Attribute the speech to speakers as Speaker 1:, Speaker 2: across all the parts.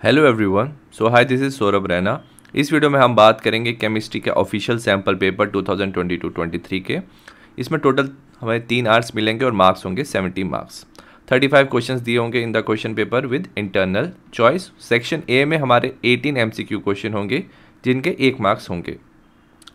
Speaker 1: Hello everyone so hi this is Saurabh Raina इस video में हम बात करेंगे केमिस्ट्री के ऑफिशियल सैंपल पेपर 2022-23 के। इसमें टोटल हमें तीन आर्ट्स मिलेंगे और मार्क्स होंगे 70 मार्क्स 35 क्वेश्चंस दिए होंगे in the question paper with internal choice section A में हमारे 18 एमसीक्यू क्वेश्चन होंगे, जिनके एक मार्क्स होंगे।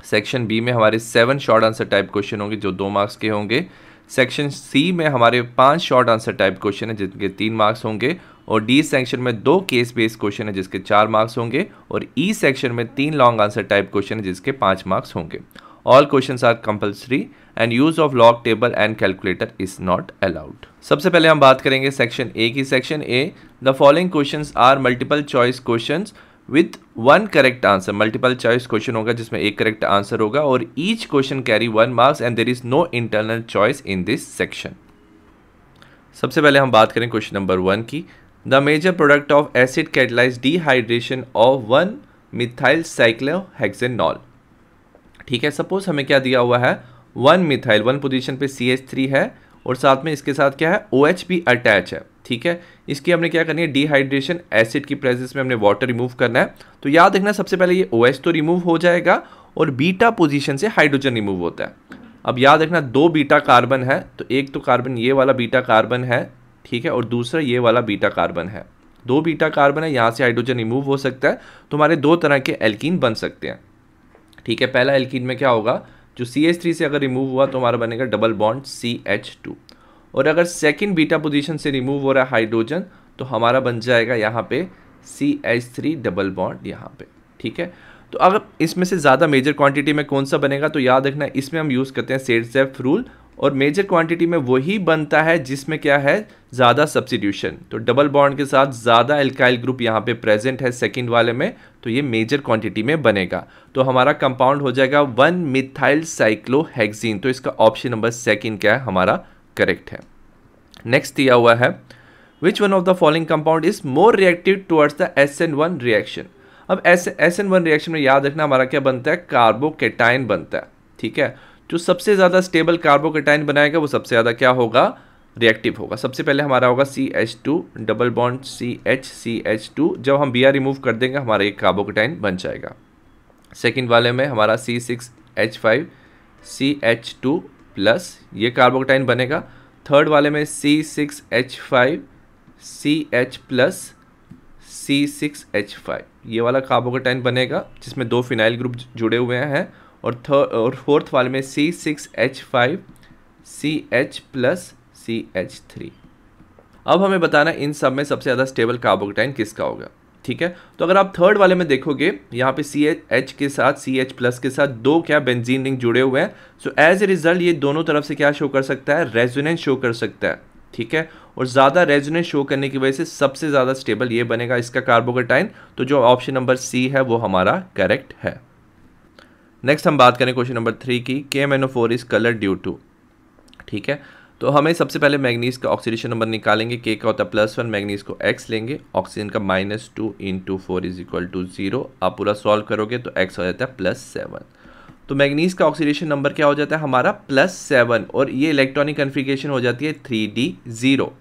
Speaker 1: सेक्शन बी में हमारे seven short answer type question होंगे, जो दो मार्क्स के होंगे। सेक्शन सी में हमारे पाँच शॉर्ट आंसर टाइप क्वेश्चन है, जिनके तीन मार्क्स होंगे। और डी सेक्शन में दो केस बेस्ड क्वेश्चन है जिसके चार मार्क्स होंगे और ई e सेक्शन में तीन लॉन्ग आंसर टाइप क्वेश्चन है जिसके पाँच मार्क्स होंगे। All question are compulsory and use of log table and calculator is not allowed सबसे पहले हम बात करेंगे सेक्शन ए की। Section A the following question are multiple choice question with one correct answer multiple choice question होगा जिसमें एक correct answer होगा और each question carry one marks and there is no internal choice in this section सबसे पहले हम बात करें क्वेश्चन नंबर वन की। The major product of acid catalyse dehydration of one methyl cyclohexanol ठीक है सपोज़ हमें क्या दिया हुआ है? वन मिथाइल वन पोजीशन पे सी एच थ्री है और साथ में इसके साथ क्या है? ओ एच भी अटैच है। ठीक है? इसकी हमने क्या करनी है? डिहाइड्रेशन एसिड की प्रेजेंस में हमने वाटर रिमूव करना है। तो याद रखना, सबसे पहले ये OH तो रिमूव हो जाएगा और बीटा पोजीशन से हाइड्रोजन रिमूव होता है। अब याद रखना, दो बीटा कार्बन है तो एक तो कार्बन ये वाला बीटा कार्बन है ठीक है, और दूसरा ये वाला बीटा कार्बन है। दो बीटा कार्बन है, यहाँ से हाइड्रोजन रिमूव हो सकता है तो हमारे दो तरह के एल्कीन बन सकते हैं। ठीक है, पहला एल्कीन में क्या होगा, जो सी एच थ्री से अगर रिमूव हुआ तो हमारा बनेगा double bond C H two और अगर सेकेंड बीटा पोजिशन से रिमूव हो रहा है हाइड्रोजन तो हमारा बन जाएगा यहाँ पे C H three double bond यहाँ पे। ठीक है तो अगर इसमें से ज़्यादा मेजर क्वांटिटी में कौन सा बनेगा तो याद रखना, इसमें हम यूज़ करते हैं सेट सेफ़ रूल और मेजर क्वांटिटी में वही बनता है जिसमें क्या है? ज़्यादा सब्सिट्यूशन तो डबल बॉन्ड के साथ ज़्यादा एल्काइल ग्रुप यहाँ पे प्रेजेंट है सेकंड वाले में तो ये मेजर क्वांटिटी में बनेगा। तो हमारा कंपाउंड हो जाएगा वन मिथाइल साइक्लोहेक्सिन तो इसका ऑप्शन नंबर सेकेंड क्या है? हमारा करेक्ट है। नेक्स्ट दिया हुआ है which one of the following compound is more reactive towards the S N one reaction अब S S N one reaction में याद रखना हमारा क्या बनता है? कार्बोकेटाइन बनता है, ठीक है? जो सबसे ज़्यादा स्टेबल कार्बोकेटाइन बनाएगा, वो सबसे ज़्यादा क्या होगा? रिएक्टिव होगा। सबसे पहले हमारा होगा C H two double bond C H C H two जब हम बी आर रिमूव कर देंगे, हमारा एक कार्बोकेटाइन बन जाएगा। सेकेंड वाले में हमारा C six H five C H two plus ये कार्बोकेटाइन बनेगा। थर्ड वाले में C six H five C H plus C six H five ये वाला कार्बोकेटाइन बनेगा, जिसमें दो फिनाइल ग्रुप जुड़े हुए हैं। और थर्ड और फोर्थ वाले में C six H five C H plus C H three अब हमें बताना इन सब में सबसे ज़्यादा स्टेबल कार्बोकेटाइन किसका होगा, ठीक है? तो अगर आप थर्ड वाले में देखोगे, यहाँ पे सी एच एच के साथ सी एच प्लस के साथ दो क्या बेंजीन रिंग जुड़े हुए हैं। सो एज ए रिज़ल्ट ये दोनों तरफ़ से क्या शो कर सकता है? रेजोनेंस शो कर सकता है, ठीक है? और ज़्यादा रेजोनेंस शो करने की वजह से सबसे ज़्यादा स्टेबल ये बनेगा इसका कार्बोकेटाइन तो जो ऑप्शन नंबर सी है, वो हमारा करेक्ट है। नेक्स्ट हम बात करें क्वेश्चन नंबर थ्री की K M N O four is colour due to ठीक है? तो हमें सबसे पहले मैग्नीज का ऑक्सीडेशन नंबर निकालेंगे के का होता है प्लस वन मैग्नीज को एक्स लेंगे ऑक्सीजन का minus two into two four is equal to zero आप पूरा सॉल्व करोगे तो एक्स हो जाता है प्लस सेवन तो मैग्नीज का ऑक्सीडेशन नंबर क्या हो जाता है? हमारा प्लस सेवन और ये इलेक्ट्रॉनिक कन्फिगेशन हो जाती है थ्री डी ज़ीरो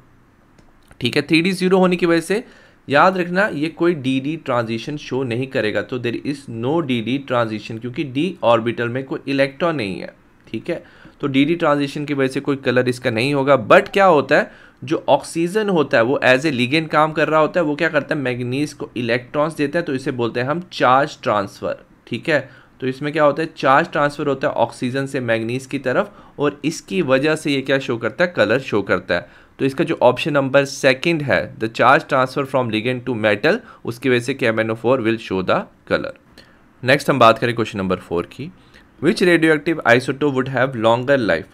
Speaker 1: ठीक है? थ्री डी ज़ीरो होने की वजह से याद रखना, ये कोई डी डी ट्रांजिशन शो नहीं करेगा तो there is no D D transition क्योंकि डी ऑर्बिटल में कोई इलेक्ट्रॉन नहीं है, ठीक है? तो डी डी ट्रांजिशन की वजह से कोई कलर इसका नहीं होगा बट क्या होता है, जो ऑक्सीजन होता है, वो एज ए लीगेन काम कर रहा होता है, वो क्या करता है मैग्नीज को इलेक्ट्रॉन्स देता है तो इसे बोलते हैं हम चार्ज ट्रांसफ़र ठीक है? तो इसमें क्या होता है चार्ज ट्रांसफ़र होता है ऑक्सीजन से मैग्नीज की तरफ़, और इसकी वजह से ये क्या शो करता है कलर शो करता है। तो इसका जो ऑप्शन नंबर सेकंड है the charge transfer from ligand to metal उसकी वजह से K M N O four will show the colour next हम बात करें क्वेश्चन नंबर फोर की. Which radioactive isotope would have longer life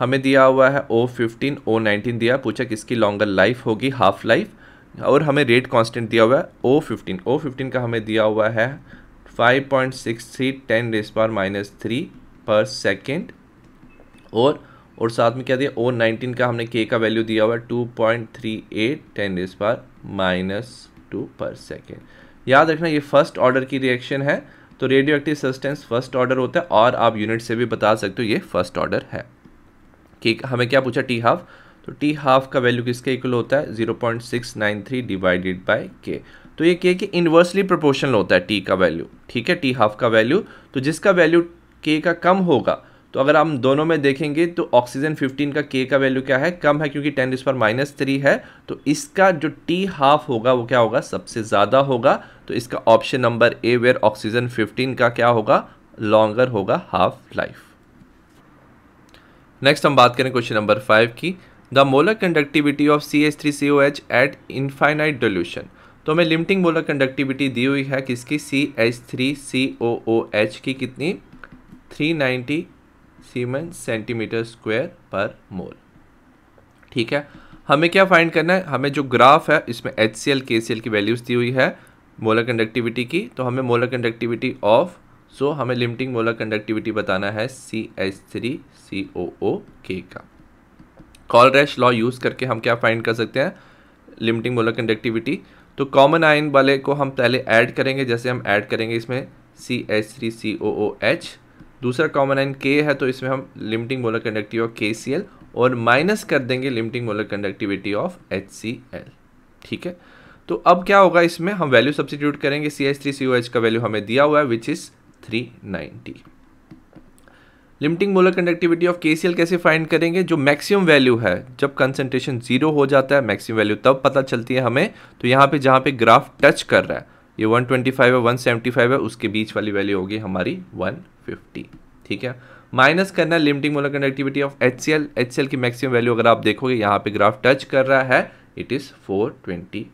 Speaker 1: हमें दिया हुआ है ओ फिफ्टीन ओ नाइनटीन दिया, पूछा किसकी लॉन्गर लाइफ होगी हाफ़ लाइफ और हमें रेट कांस्टेंट दिया हुआ है ओ फिफ्टीन ओ फिफ्टीन का हमें दिया हुआ है five point six three ten raise power minus three per second और और साथ में क्या दिया? ओ नाइनटीन का हमने के का वैल्यू दिया हुआ है two point three eight ten raise power minus two per second याद रखना ये फ़र्स्ट ऑर्डर की रिएक्शन है तो radioactive substance first order होता है और आप यूनिट से भी बता सकते हो ये फ़र्स्ट ऑर्डर है। कि हमें क्या पूछा? टी हाफ़ तो टी हाफ़ का वैल्यू किसके इक्वल होता है? Zero point six nine three divided by K तो ये के के इन्वर्सली प्रोपोर्शनल होता है टी का वैल्यू ठीक है? टी हाफ़ का वैल्यू तो जिसका वैल्यू के का कम होगा तो अगर हम दोनों में देखेंगे तो ऑक्सीजन 15 का के का वैल्यू क्या है? कम है क्योंकि टेन पर माइनस थ्री है। तो इसका जो टी हाफ़ होगा, वो क्या होगा? सबसे ज़्यादा होगा। तो इसका option number A where oxygen 15 का क्या होगा? लॉन्गर होगा हाफ़ लाइफ नेक्स्ट हम बात करें क्वेश्चन नंबर फाइव की। The molar conductivity of C H three C O H at infinite dilution तो हमें लिमिटिंग मोलर कंडक्टिविटी दी हुई है किसकी? C H three C O O H की कितनी? 390 सीमेंट सेंटीमीटर स्क्वायर पर मोल ठीक है? हमें क्या फाइंड करना है? हमें जो ग्राफ है, इसमें एच सी एल के सी एल की वैल्यूज़ दी हुई है मोलर कंडक्टिविटी की तो हमें मोलर कंडक्टिविटी ऑफ़ सो हमें लिमिटिंग मोलर कंडक्टिविटी बताना है C H three C O ओ के का। कॉल रैश लॉ यूज़ करके हम क्या फाइंड कर सकते हैं? लिमिटिंग मोलर कंडक्टिविटी तो कॉमन आइन वाले को हम पहले ऐड करेंगे, जैसे हम ऐड करेंगे इसमें C H three C O O H दूसरा कॉमन आइन के है तो इसमें हम लिमिटिंग मोलर कंडक्टिव ऑफ़ के सी एल और माइनस कर देंगे limiting molar conductivity of H C L ठीक है? तो अब क्या होगा इसमें? हम वैल्यू सब्सिट्यूट करेंगे C H three C O H का वैल्यू हमें दिया हुआ है which is three ninety limiting molar conductivity of के कैसे फाइंड करेंगे? जो मैक्सिमम वैल्यू है, जब कंसंट्रेशन ज़ीरो हो जाता है मैक्सिमम वैल्यू तब पता चलती है हमें। तो यहाँ पे जहाँ पे ग्राफ टच कर रहा है ये 125 है 175 है, उसके बीच वाली वैल्यू होगी हमारी 150 ठीक है? माइनस करना limiting molar conductivity of H C L H C L की मैक्सिमम वैल्यू अगर आप देखोगे, यहाँ पे ग्राफ टच कर रहा है इट इज़ 425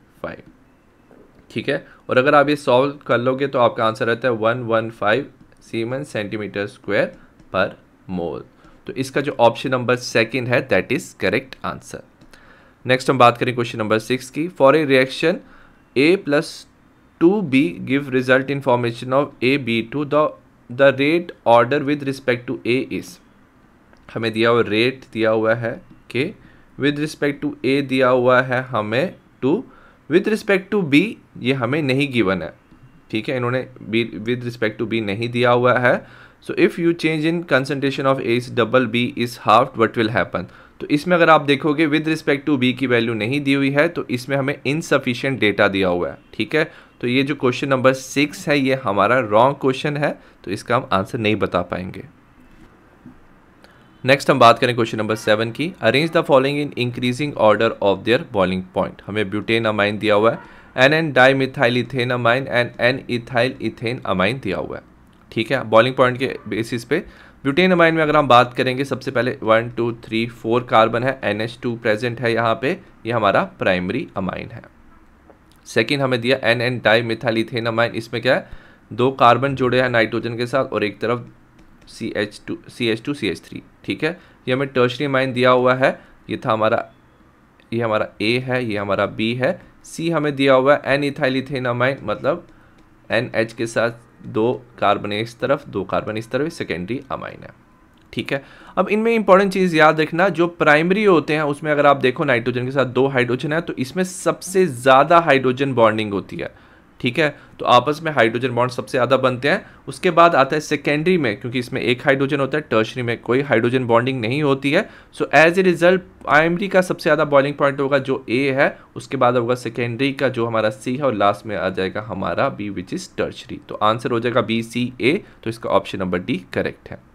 Speaker 1: ठीक है? और अगर आप ये सॉल्व कर लोगे तो आपका आंसर रहता है 115 सीमन सेंटीमीटर स्क्वायर पर मोल तो इसका जो ऑप्शन नंबर सेकेंड है that is correct answer next हम बात करें क्वेश्चन नंबर सिक्स की. For a reaction A plus two B give result in formation of A B two the the rate order with respect to A is हमें दिया हुआ rate दिया हुआ है के विद रिस्पेक्ट टू ए दिया हुआ है हमें two with respect to B ये हमें नहीं गिवन है। ठीक है, इन्होंने B with respect to B नहीं दिया हुआ है। So if you change in concentration of A is double B is half what will happen तो इसमें अगर आप देखोगे विद रिस्पेक्ट टू बी की वैल्यू नहीं दी हुई है तो इसमें हमें इनसफिशियंट डेटा दिया हुआ है। ठीक है? तो ये जो क्वेश्चन नंबर सिक्स है, ये हमारा रॉन्ग क्वेश्चन है तो इसका हम आंसर नहीं बता पाएँगे। नेक्स्ट हम बात करें क्वेश्चन नंबर सेवन की। Arrange the following in increasing order of their boiling point हमें ब्यूटेन अमाइन दिया हुआ है N N dimethyl ethane amine and N ethyl ethane amine दिया हुआ है। ठीक है बॉइलिंग पॉइंट के बेसिस पे। ब्यूटेन अमाइन में अगर हम बात करेंगे, सबसे पहले one two three four carbon है एन टू प्रेजेंट है यहाँ पे। ये यह हमारा प्राइमरी अमाइन है। सेकेंड हमें दिया N N dimethyl ethane amine इसमें क्या है? दो कार्बन जुड़े हैं नाइट्रोजन के साथ और एक तरफ़ C H two C H two C H three ठीक है? ये हमें टर्शरी अमाइन दिया हुआ है। ये था हमारा, ये हमारा ए है, ये हमारा बी है। सी हमें दिया हुआ है एन इथाइल इथेन अमाइन मतलब एन एच के साथ दो कार्बन इस तरफ़, दो कार्बन इस तरफ़ सेकेंडरी अमाइन है। ठीक है? अब इनमें इंपॉर्टेंट चीज़ याद रखना, जो प्राइमरी होते हैं, उसमें अगर आप देखो नाइट्रोजन के साथ दो हाइड्रोजन है तो इसमें सबसे ज़्यादा हाइड्रोजन बॉन्डिंग होती है। ठीक है? तो आपस में हाइड्रोजन बॉन्ड सबसे ज़्यादा बनते हैं। उसके बाद आता है सेकेंडरी में, क्योंकि इसमें एक हाइड्रोजन होता है टर्शरी में कोई हाइड्रोजन बॉन्डिंग नहीं होती है। So as a result primary का सबसे ज़्यादा बॉइलिंग पॉइंट होगा जो ए है, उसके बाद होगा सेकेंडरी का, जो हमारा सी है, और लास्ट में आ जाएगा हमारा बी विच इज़ टर्शरी तो आंसर हो जाएगा बी सी ए तो इसका ऑप्शन नंबर डी करेक्ट है।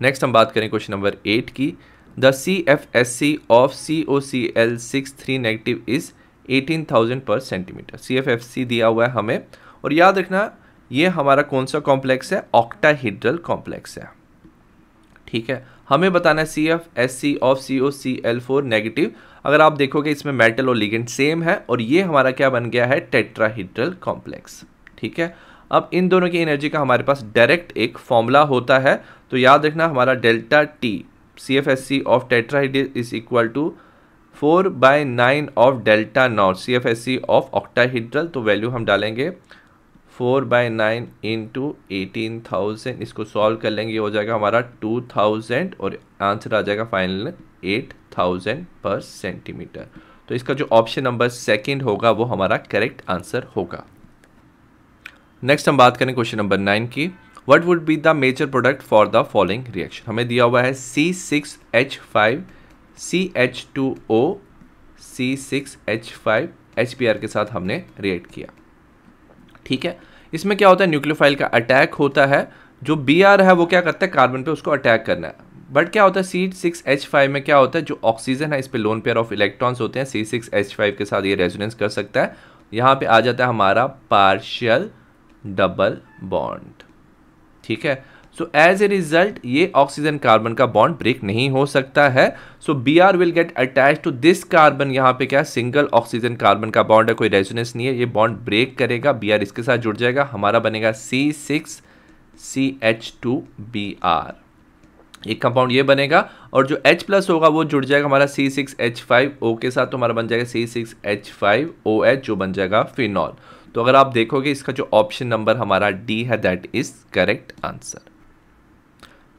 Speaker 1: नेक्स्ट हम बात करें क्वेश्चन नंबर एट की। The C F S C of C O C L six three negative is eighteen thousand per centimetre C F F C दिया हुआ है हमें। और याद रखना, ये हमारा कौन सा कॉम्प्लेक्स है? ऑक्टाहिड्रल कॉम्प्लेक्स है। ठीक है? हमें बताना है C F S C of C O C L four negative अगर आप देखोगे, इसमें मेटल और लिगेंड सेम है। और ये हमारा क्या बन गया है? टेट्राहिड्रल कॉम्प्लेक्स ठीक है? अब इन दोनों की एनर्जी का हमारे पास डायरेक्ट एक फॉर्मूला होता है। तो याद रखना हमारा delta T C F S C of tetrahedral is equal to four by nine of delta naught C F S C of octahedral तो वैल्यू हम डालेंगे four by nine into eighteen thousand इसको सॉल्व कर लेंगे, ये हो जाएगा हमारा टू थाउज़ेंड और आंसर आ जाएगा final eight thousand per centimetre तो इसका जो ऑप्शन नंबर सेकंड होगा, वो हमारा करेक्ट आंसर होगा। नेक्स्ट हम बात करें क्वेश्चन नंबर नाइन की। What would be the major product for the following reaction हमें दिया हुआ है C six H five C H two O C six H five H B R के साथ हमने रिएक्ट किया। ठीक है? इसमें क्या होता है? न्यूक्लियोफाइल का अटैक होता है। जो बी आर है, वो क्या करता है? कार्बन पे उसको अटैक करना है। बट क्या होता है? सी सिक्स एच फाइव में क्या होता है? जो ऑक्सीजन है, इस पर लोन पेयर ऑफ़ इलेक्ट्रॉन्स होते हैं। सी सिक्स एच फाइव के साथ ये रेजोनेंस कर सकता है। यहाँ पे आ जाता है हमारा पार्शियल डबल बॉन्ड ठीक है? सो एज ए रिज़ल्ट ये ऑक्सीजन कार्बन का बॉन्ड ब्रेक नहीं हो सकता है। So B R will get attach to this carbon यहाँ पे क्या? सिंगल ऑक्सीजन कार्बन का बॉन्ड है। कोई रेजोनेंस नहीं है। ये बॉन्ड ब्रेक करेगा। बी आर इसके साथ जुड़ जाएगा। हमारा बनेगा C six C H two B R एक कंपाउंड ये बनेगा। और जो H प्लस होगा, वो जुड़ जाएगा हमारा C six H five O के साथ। तो हमारा बन जाएगा C six H five O H जो बन जाएगा फिनॉल तो अगर आप देखोगे इसका जो ऑप्शन नंबर हमारा डी है that is correct answer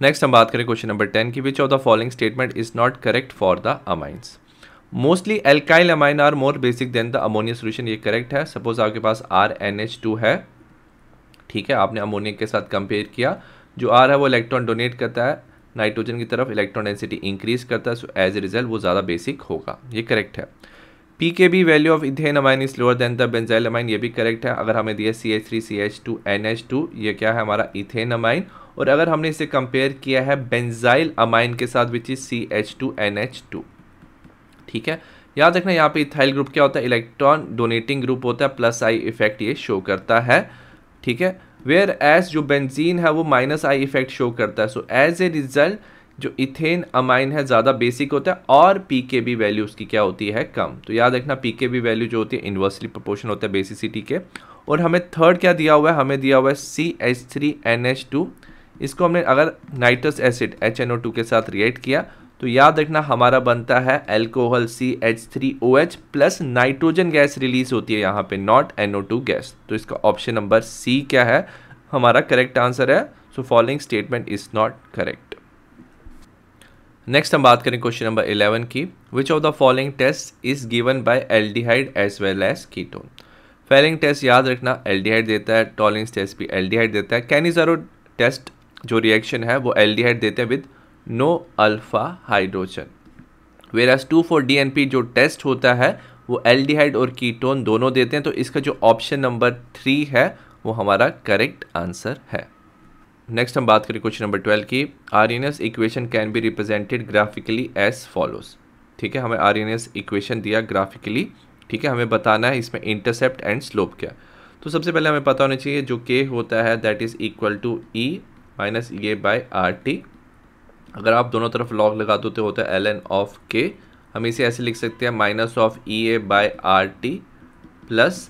Speaker 1: next हम बात करें क्वेश्चन नंबर टेन की which of the following statement is not correct for the amines mostly alkyl amine are more basic than the ammonia solution ये correct है. Suppose आपके पास R N H two है, ठीक है, आपने अमोनिया के साथ कंपेयर किया, जो आर है वो इलेक्ट्रॉन डोनेट करता है नाइट्रोजन की तरफ़ इलेक्ट्रॉन डेंसिटी इंक्रीज करता है सो एज ए रिज़ल्ट वो ज़्यादा बेसिक होगा, ये करेक्ट है. P K B value of ethane amine is lower than the benzyl amine ये भी करेक्ट है। अगर हमें दिया C H three C H two N H two ये क्या है हमारा इथेन अमाइन और अगर हमने इसे कंपेयर किया है बेंजाइल अमाइन के साथ which is C H two N H two ठीक है? याद रखना, यहाँ पे इथाइल ग्रुप क्या होता है? इलेक्ट्रॉन डोनेटिंग ग्रुप होता है प्लस आई इफ़ेक्ट ये शो करता है। ठीक है? वेयर एज जो बेंजीन है, वो माइनस आई इफ़ेक्ट शो करता है। सो एज ए रिज़ल्ट जो इथेन अमाइन है, ज़्यादा बेसिक होता है, और पी के बी वैल्यू उसकी क्या होती है, कम। तो याद रखना पी के बी वैल्यू जो होती है इन्वर्सली प्रोपोर्शन होता है बेसिसिटी के। और हमें थर्ड क्या दिया हुआ है? हमें दिया हुआ है C H three N H two इसको हमने अगर nitrous acid H N O two के साथ रिएक्ट किया तो याद रखना, हमारा बनता है alcohol C H three O H plus nitrogen gas release होती है यहाँ पे not N O two gas तो इसका ऑप्शन नंबर सी क्या है? हमारा करेक्ट आंसर है। So following statement is not correct next हम बात करें क्वेश्चन नंबर इलेवन की which of the following test is given by aldehyde as well as ketone Fehling test याद रखना एल्डिहाइड देता है टॉलिंग टेस्ट भी एल्डिहाइड देता है। कैनिजरो टेस्ट जो रिएक्शन है, वो एल्डिहाइड देते हैं with no alpha hydrogen whereas two four D N P जो टेस्ट होता है, वो एल्डिहाइड और कीटोन दोनों देते हैं तो इसका जो ऑप्शन नंबर थ्री है, वो हमारा करेक्ट आंसर है। नेक्स्ट हम बात करें क्वेश्चन नंबर ट्वेल्व की। Arrhenius equation can be represented graphically as follows ठीक है, हमें आर एन एस इक्वेशन दिया ग्राफिकली ठीक है, हमें बताना है इसमें इंटरसेप्ट एंड स्लोप क्या। तो सबसे पहले हमें पता होना चाहिए, जो के होता है that is equal to E minus A by R T अगर आप दोनों तरफ़ लॉग लगा दो तो होता है एल एन ऑफ़ के हम इसे ऐसे लिख सकते हैं minus of E A by R T plus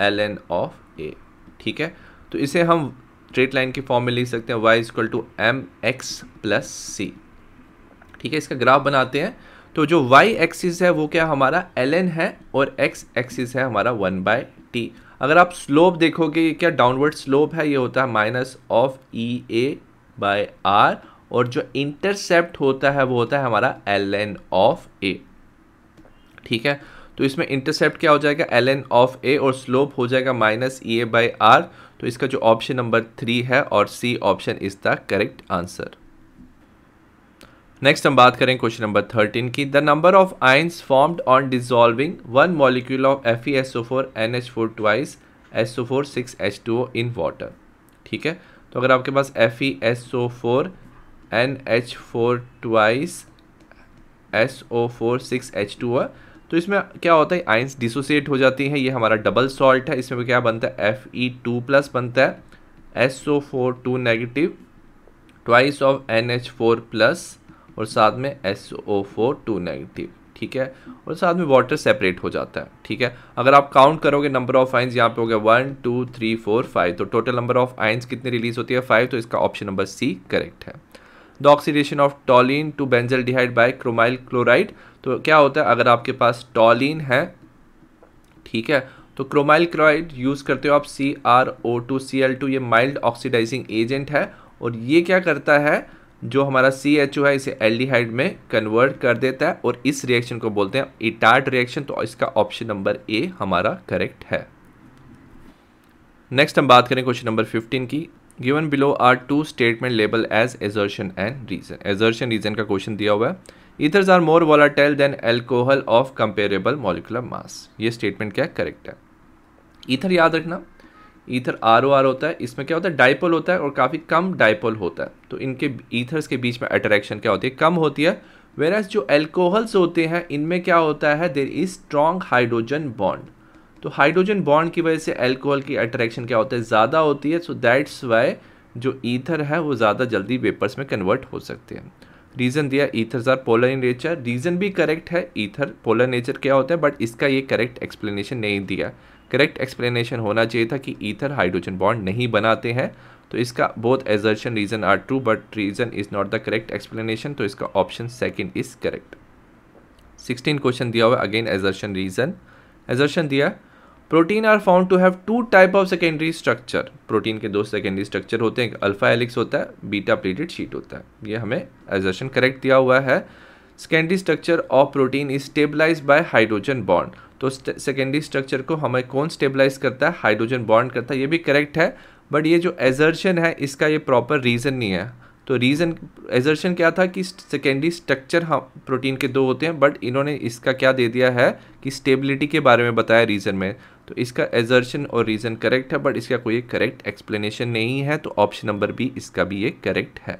Speaker 1: L N of A ठीक है तो इसे हम स्ट्रेट लाइन की फॉर्म में लिख सकते हैं Y equal to M X plus C ठीक है, इसका ग्राफ बनाते हैं। तो जो y एक्सिस है, वो क्या हमारा एल एन है और x एक्सिस है हमारा वन बाय टी अगर आप स्लोप देखोगे, ये क्या डाउनवर्ड स्लोप है? ये होता है minus of E A by R और जो इंटरसेप्ट होता है, वो होता है हमारा एल एन ऑफ़ ए ठीक है? तो इसमें इंटरसेप्ट क्या हो जाएगा? एल एन ऑफ़ ए और स्लोप हो जाएगा minus E A by R तो इसका जो ऑप्शन नंबर थ्री है और C option is the correct answer next हम बात करें क्वेश्चन नंबर थर्टीन की. The number of ions formed on dissolving one molecule of F E S O four N H four twice S O four six H two O in water ठीक है? तो अगर आपके पास F E S O four N H four twice S O four six H two है तो इसमें क्या होता है आइंस डिसोसिएट हो जाती हैं, ये हमारा डबल सॉल्ट है, इसमें क्या बनता है एफ़ ई टू प्लस बनता है S O four two negative twice of N H four plus और साथ में S O four two negative ठीक है? और साथ में वाटर सेपरेट हो जाता है, ठीक है? अगर आप काउंट करोगे नंबर ऑफ़ आइंस यहाँ पे हो गया one two three four five तो टोटल नंबर ऑफ़ आइंस कितनी रिलीज़ होती है फाइव तो इसका ऑप्शन नंबर सी करेक्ट है। The oxidation of toluene to benzaldehyde by chromyl chloride तो क्या होता है, अगर आपके पास टॉलिन है, ठीक है तो क्रोमाइल क्लोराइड यूज़ करते हो आप C R O two C L two ये माइल्ड ऑक्सीडाइजिंग एजेंट है, और ये क्या करता है, जो हमारा सी एच ओ है, इसे एल्डिहाइड में कन्वर्ट कर देता है, और इस रिएक्शन को बोलते हैं इटार्ट रिएक्शन तो इसका ऑप्शन नंबर ए हमारा करेक्ट है। नेक्स्ट हम बात करें क्वेश्चन नंबर फिफ्टीन की। Given below are two statement label as assertion and reason assertion reason का क्वेश्चन दिया हुआ है। Ethers are more volatile than alcohol of comparable molecular mass ये स्टेटमेंट क्या करेक्ट है? ईथर याद रखना। ईथर आर ओ आर होता है। इसमें क्या होता है? डाइपोल होता है और काफ़ी कम डाइपोल होता है। तो इनके ईथर्स के बीच में अट्रैक्शन क्या होती है? कम होती है। वेर जो एल्कोहल्स होते हैं, इनमें क्या होता है? There is strong hydrogen bond तो हाइड्रोजन बॉन्ड की वजह से एल्कोहल की अट्रैक्शन क्या होता है? ज़्यादा होती है। सो दैट्स वाई जो ईथर है, वो ज़्यादा जल्दी वेपर्स में कन्वर्ट हो सकते हैं। रीज़न दिया ethers are polar nature reason भी करेक्ट है ईथर पोलर नेचर क्या होता है? बट इसका ये करेक्ट एक्सप्लेनेशन नहीं दिया. करेक्ट एक्सप्लेनेशन होना चाहिए था कि ईथर हाइड्रोजन बॉन्ड नहीं बनाते हैं. तो इसका both assertion reason are true but reason is not the correct explanation तो इसका option second is correct sixteen question दिया हुआ अगेन एजर्शन रीज़न एजर्शन दिया protein are found to have two type of secondary structure protein के दो secondary structure होते हैं alpha एलिक्स होता है बीटा प्लेटेड शीट होता है। ये हमें एजर्शन करेक्ट दिया हुआ है। Secondary structure of protein is stabilize by hydrogen bond तो सेकेंडरी स्ट्रक्चर को हमें कौन स्टेबलाइज करता है? हाइड्रोजन बॉन्ड करता है। ये भी करेक्ट है बट ये जो एजर्शन है, इसका ये प्रॉपर रीज़न नहीं है। तो रीज़न एजर्शन क्या था कि सेकेंडरी स्ट्रक्चर हम प्रोटीन के दो होते हैं बट इन्होंने इसका क्या दे दिया है कि स्टेबिलिटी के बारे में बताया रीज़न में। तो इसका एजर्शन और रीज़न करेक्ट है बट इसका कोई करेक्ट एक्सप्लेनेशन नहीं है तो ऑप्शन नंबर बी इसका भी ये करेक्ट है।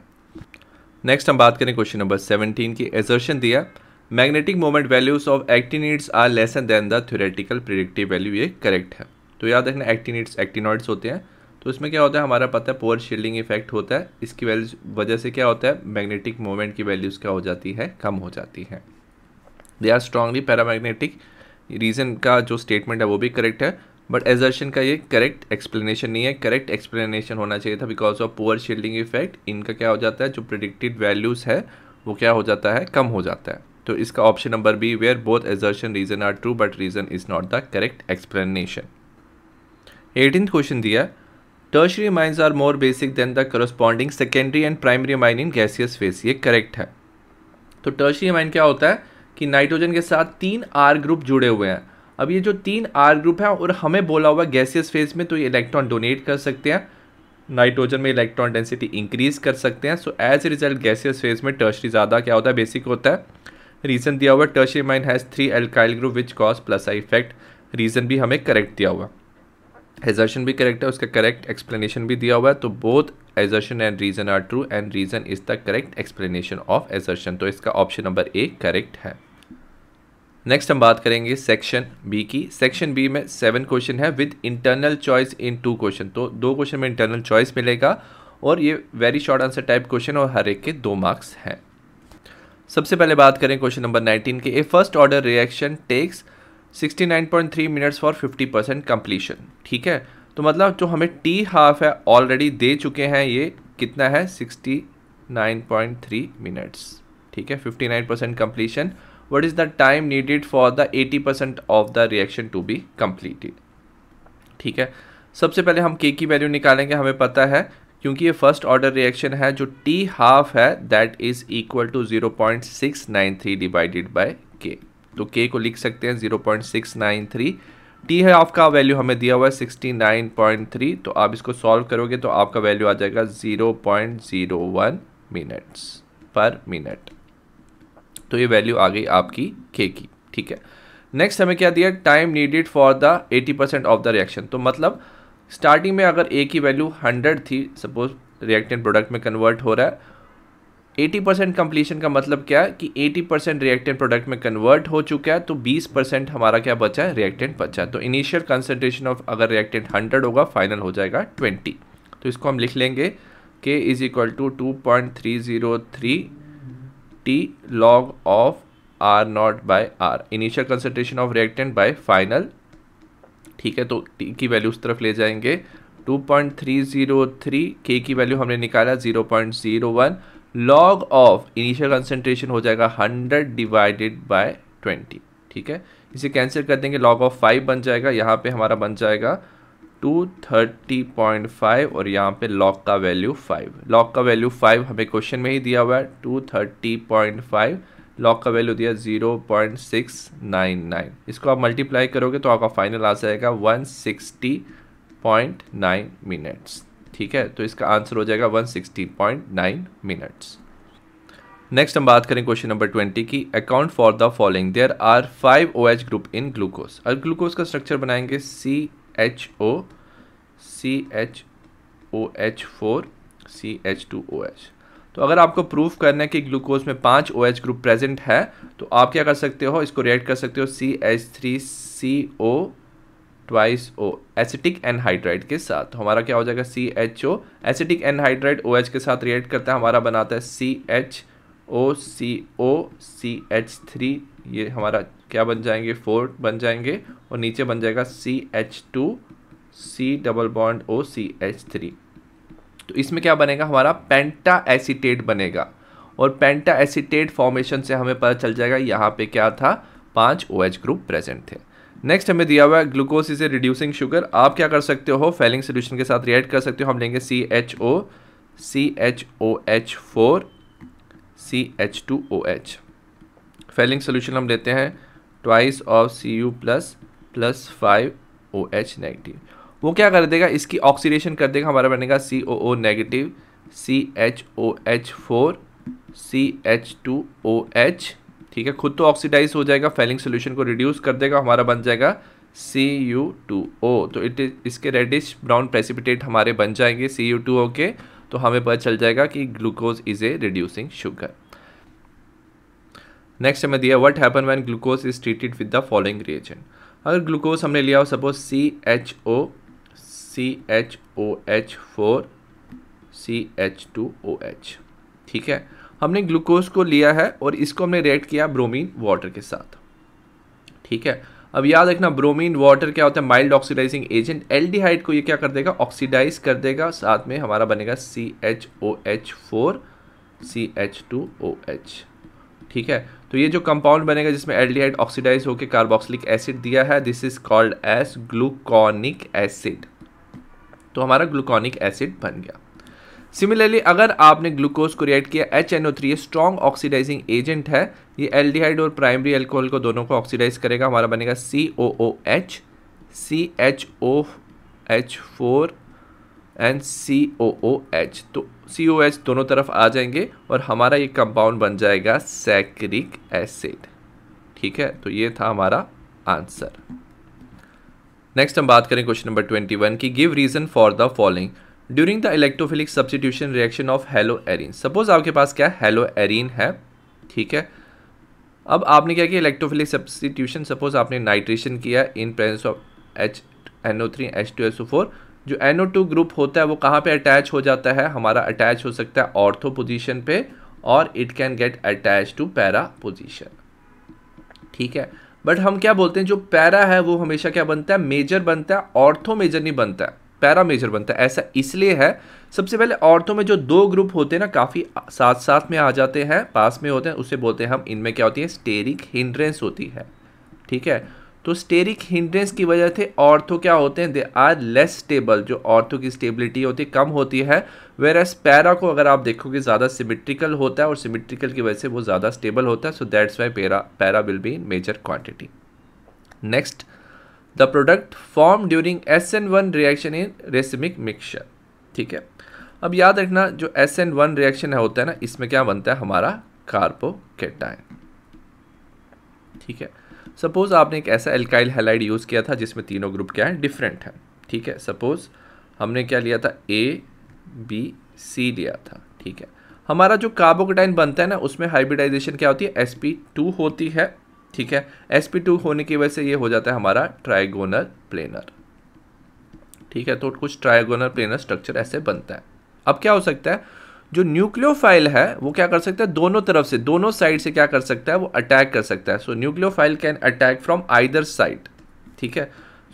Speaker 1: नेक्स्ट हम बात करें क्वेश्चन नंबर सेवनटीन की। एजर्शन दिया magnetic moment values of actinides are lesser than the theoretical predictive value ये करेक्ट है। तो याद रखना एक्टिनिट्स एक्टिनॉइड्स होते हैं तो इसमें क्या होता है, हमारा पता है पोअर शील्डिंग इफ़ेक्ट होता है, इसकी वजह से क्या होता है मैग्नेटिक मोमेंट की वैल्यूज़ क्या हो जाती है, कम हो जाती है। They are strongly paramagnetic reason का जो स्टेटमेंट है वो भी करेक्ट है बट एजर्शन का ये करेक्ट एक्सप्लेनेशन नहीं है। करेक्ट एक्सप्लेनेशन होना चाहिए था because of poor shielding effect इनका क्या हो जाता है? जो प्रिडिक्टेड वैल्यूज़ है, वो क्या हो जाता है? कम हो जाता है। तो इसका option number B where both assertion reason are true but reason is not the correct explanation eighteen question दिया tertiary amines are more basic than the corresponding secondary and primary amine in gaseous phase ये correct है। तो tertiary mine क्या होता है? कि nitrogen के साथ तीन आर ग्रुप जुड़े हुए हैं। अब ये जो तीन आर ग्रुप हैं और हमें बोला हुआ गैसियस फ़ेज़ में तो ये इलेक्ट्रॉन डोनेट कर सकते हैं। नाइट्रोजन में इलेक्ट्रॉन डेंसिटी इंक्रीज कर सकते हैं। So as a result gaseous phase में टर्शरी ज़्यादा क्या होता है? बेसिक होता है। रीज़न दिया हुआ tertiary amine has three alkyl group which cause plus I effect reason भी हमें करेक्ट दिया हुआ एजर्शन भी करेक्ट है, उसका करेक्ट एक्सप्लेनेशन भी दिया हुआ है तो both assertion and reason are true and reason is the correct explanation of assertion तो इसका ऑप्शन नंबर ए करेक्ट है। नेक्स्ट हम बात करेंगे सेक्शन बी की। सेक्शन बी में सेवन क्वेश्चन है with internal choice in two question तो दो क्वेश्चन में इंटरनल चॉइस मिलेगा और ये very short answer type question और हर एक के दो मार्क्स हैं। सबसे पहले बात करें क्वेश्चन नंबर 19 के। A first order reaction takes 69.3 minutes for 50 percent completion ठीक है? तो मतलब जो हमें टी हाफ़ है ऑलरेडी दे चुके हैं ये, कितना है? 69.3 मिनट्स, ठीक है? 59 percent completion what is the time needed for the 80 percent of the reaction to be completed ठीक है? सबसे पहले हम के की वैल्यू निकालेंगे, हमें पता है, क्योंकि ये फ़र्स्ट ऑर्डर रिएक्शन है, जो टी हाफ़ है that is equal to zero point six nine three divided by K तो के को लिख सकते हैं zero point six nine three T है आपका वैल्यू हमें दिया हुआ है सिक्सटी नाइन पॉइंट थ्री तो आप इसको सॉल्व करोगे तो आपका वैल्यू आ जाएगा zero point zero one minutes per minute तो ये वैल्यू आ गई आपकी के की, ठीक है। नेक्स्ट हमें क्या दिया? Time needed for the eighty percent of the reaction तो मतलब स्टार्टिंग में अगर ए की वैल्यू हंड्रेड थी सपोज़ रिएक्टेंट प्रोडक्ट में कन्वर्ट हो रहा है 80 परसेंट कम्प्लीशन का मतलब क्या है कि 80 परसेंट रिएक्टेंट प्रोडक्ट में कन्वर्ट हो चुका है तो 20 परसेंट हमारा क्या बचा है? रिएक्टेंट बचा है। तो इनिशियल कंसनट्रेशन ऑफ़ अगर रिएक्टेंट 100 होगा फाइनल हो जाएगा 20 तो इसको हम लिख लेंगे K is equal to two point three zero three T log of R naught by R initial concentration of reactant by final ठीक है तो टी की वैल्यू उस तरफ़ ले जाएँगे। 2.303 के की वैल्यू हमने निकाला 0.01 लॉग ऑफ़ इनिशियल कंसेंट्रेशन हो जाएगा हंड्रेड डिवाइडेड बाय ट्वेंटी ठीक है? इसे कैंसिल कर देंगे लॉग ऑफ़ फाइव बन जाएगा, यहाँ पे हमारा बन जाएगा टू थर्टी पॉइंट फाइव और यहाँ पे लॉग का वैल्यू फाइव लॉग का वैल्यू फाइव हमें क्वेश्चन में ही दिया हुआ है two thirty point five log का वैल्यू दिया zero point six nine nine इसको आप मल्टीप्लाई करोगे तो आपका फाइनल आ जाएगा one sixty point nine minutes ठीक है? तो इसका आंसर हो जाएगा 160.9 मिनट्स नेक्स्ट हम बात करें क्वेश्चन नंबर ट्वेंटी की. Account for the following there are five O H group in glucose और ग्लूकोज का स्ट्रक्चर बनाएँगे C H O C H O H four C H two O H तो अगर आपको प्रूफ करना है कि ग्लूकोज में पाँच ओ एच ग्रुप प्रेजेंट है तो आप क्या कर सकते हो? इसको रिएक्ट कर सकते हो C H three C O twice O acetic anhydride के साथ। तो हमारा क्या हो जाएगा? C H O acetic anhydride O H के साथ रिएक्ट करता है, हमारा बनाता है C H O C O C H three ये हमारा क्या बन जाएँगे? फोर बन जाएँगे और नीचे बन जाएगा C H two C double bond O C H three तो इसमें क्या बनेगा? हमारा पेंटा एसिटेट बनेगा और पेंटा एसिटेट फॉर्मेशन से हमें पता चल जाएगा यहाँ पे क्या था? पाँच ओ OH ग्रुप प्रेजेंट थे। नेक्स्ट हमें दिया हुआ है glucose is a reducing sugar आप क्या कर सकते हो? फेलिंग सोल्यूशन के साथ रिएक्ट कर सकते हो। हम लेंगे C H O C H O H four C H two O H Fehling solution हम लेते हैं twice of C U plus plus five O H negative वो क्या कर देगा? इसकी ऑक्सीडेशन कर देगा। हमारा बनेगा C O O negative C H O H four C H two O H ठीक है, खुद तो ऑक्सीडाइज हो जाएगा फेलिंग सोल्यूशन को रिड्यूस कर देगा, हमारा बन जाएगा सी यू टू ओ तो इट इज़ इसके रेडिश ब्राउन प्रेसिपिटेट हमारे बन जाएँगे सी यू टू ओ के तो हमें पता चल जाएगा कि glucose is a reducing sugar next हमें दिया what happen when glucose is treated with the following reagent अगर ग्लूकोज हमने लिया हो suppose C H O C H O H four C H two O H ठीक है? हमने glucose को लिया है और इसको हमने रिएक्ट किया ब्रोमीन वाटर के साथ। ठीक है? अब याद रखना ब्रोमीन वाटर क्या होता है? माइल्ड ऑक्सीडाइजिंग एजेंट एल्डिहाइड को ये क्या कर देगा? ऑक्सीडाइज कर देगा। साथ में हमारा बनेगा C H O H four C H two O H ठीक है? तो ये जो कंपाउंड बनेगा जिसमें एल्डिहाइड ऑक्सीडाइज होकर कार्बोक्सिलिक एसिड दिया है this is called as gluconic acid तो हमारा ग्लूकोनिक एसिड बन गया। सिमिलरली अगर आपने ग्लूकोज को रिएक्ट किया H N O three strong oxidising agent है, ये एल्डिहाइड और प्राइमरी एल्कोहल को दोनों को ऑक्सीडाइज करेगा, हमारा बनेगा C O O H C H O H four and C O O H तो सी ओ एच दोनों तरफ़ आ जाएँगे और हमारा ये कंपाउंड बन जाएगा सैक्रिक एसिड ठीक है? तो ये था हमारा आंसर नेक्स्ट हम बात करें क्वेश्चन नंबर ट्वेंटी वन की। Give reason for the following during the electrophilic substitution reaction of haloarene suppose आपके पास क्या हेलो एरिन है, ठीक है? अब आपने क्या किया? इलेक्ट्रोफिलिक सब्सटीट्यूशन सपोज़ आपने नाइट्रेशन किया in presence of H N O three H two S O four जो एन ओ टू ग्रुप होता है, वो कहाँ पे अटैच हो जाता है? हमारा अटैच हो सकता है ऑर्थो पोजिशन पे, और it can get attach to para position ठीक है? बट हम क्या बोलते हैं? जो पैरा है, वो हमेशा क्या बनता है? मेजर बनता है ऑर्थो मेजर नहीं बनता है। पैरा मेजर बनता है। ऐसा इसलिए है, सबसे पहले औरतों में जो दो ग्रुप होते हैं ना, काफ़ी साथ साथ में आ जाते हैं, पास में होते हैं, उसे बोलते हैं हम, इनमें क्या होती है, स्टेरिक हिंड्रेंस होती है। ठीक है? तो स्टेरिक हिंड्रेंस की वजह से ऑर्थो क्या होते हैं दे आर लेस स्टेबल जो ऑर्थो की स्टेबिलिटी होती है कम होती है वेर एस पैरा को अगर आप देखोगे, ज़्यादा सिमेट्रिकल होता है और सिमेट्रिकल की वजह से वो ज़्यादा स्टेबल होता है so that's why para para will be in major quantity next the product form during S N one reaction in racemic mixture ठीक है? अब याद रखना, जो एस एन वन रिएक्शन है होता है ना, इसमें क्या बनता है? हमारा कार्बोकेटाइन ठीक है? सपोज़ आपने एक ऐसा एल्काइल हेलाइड यूज़ किया था, जिसमें तीनों ग्रुप क्या है? डिफरेंट है। ठीक है? सपोज़ हमने क्या लिया था? ए बी सी लिया था। ठीक है? हमारा जो कार्बोकेटाइन बनता है ना, उसमें हाइब्रिडाइजेशन क्या होती है? एस पी टू होती है। ठीक है? एस पी टू होने की वजह से ये हो जाता है हमारा ट्राइगोनल प्लेनर ठीक है? तो कुछ ट्राइगोनल प्लेनर स्ट्रक्चर ऐसे बनता है। अब क्या हो सकता है? जो न्यूक्लियोफाइल है, वो क्या कर सकता है? दोनों तरफ़ से, दोनों साइड से क्या कर सकता है? वो अटैक कर सकता है। So nucleophile can attack from either side ठीक है?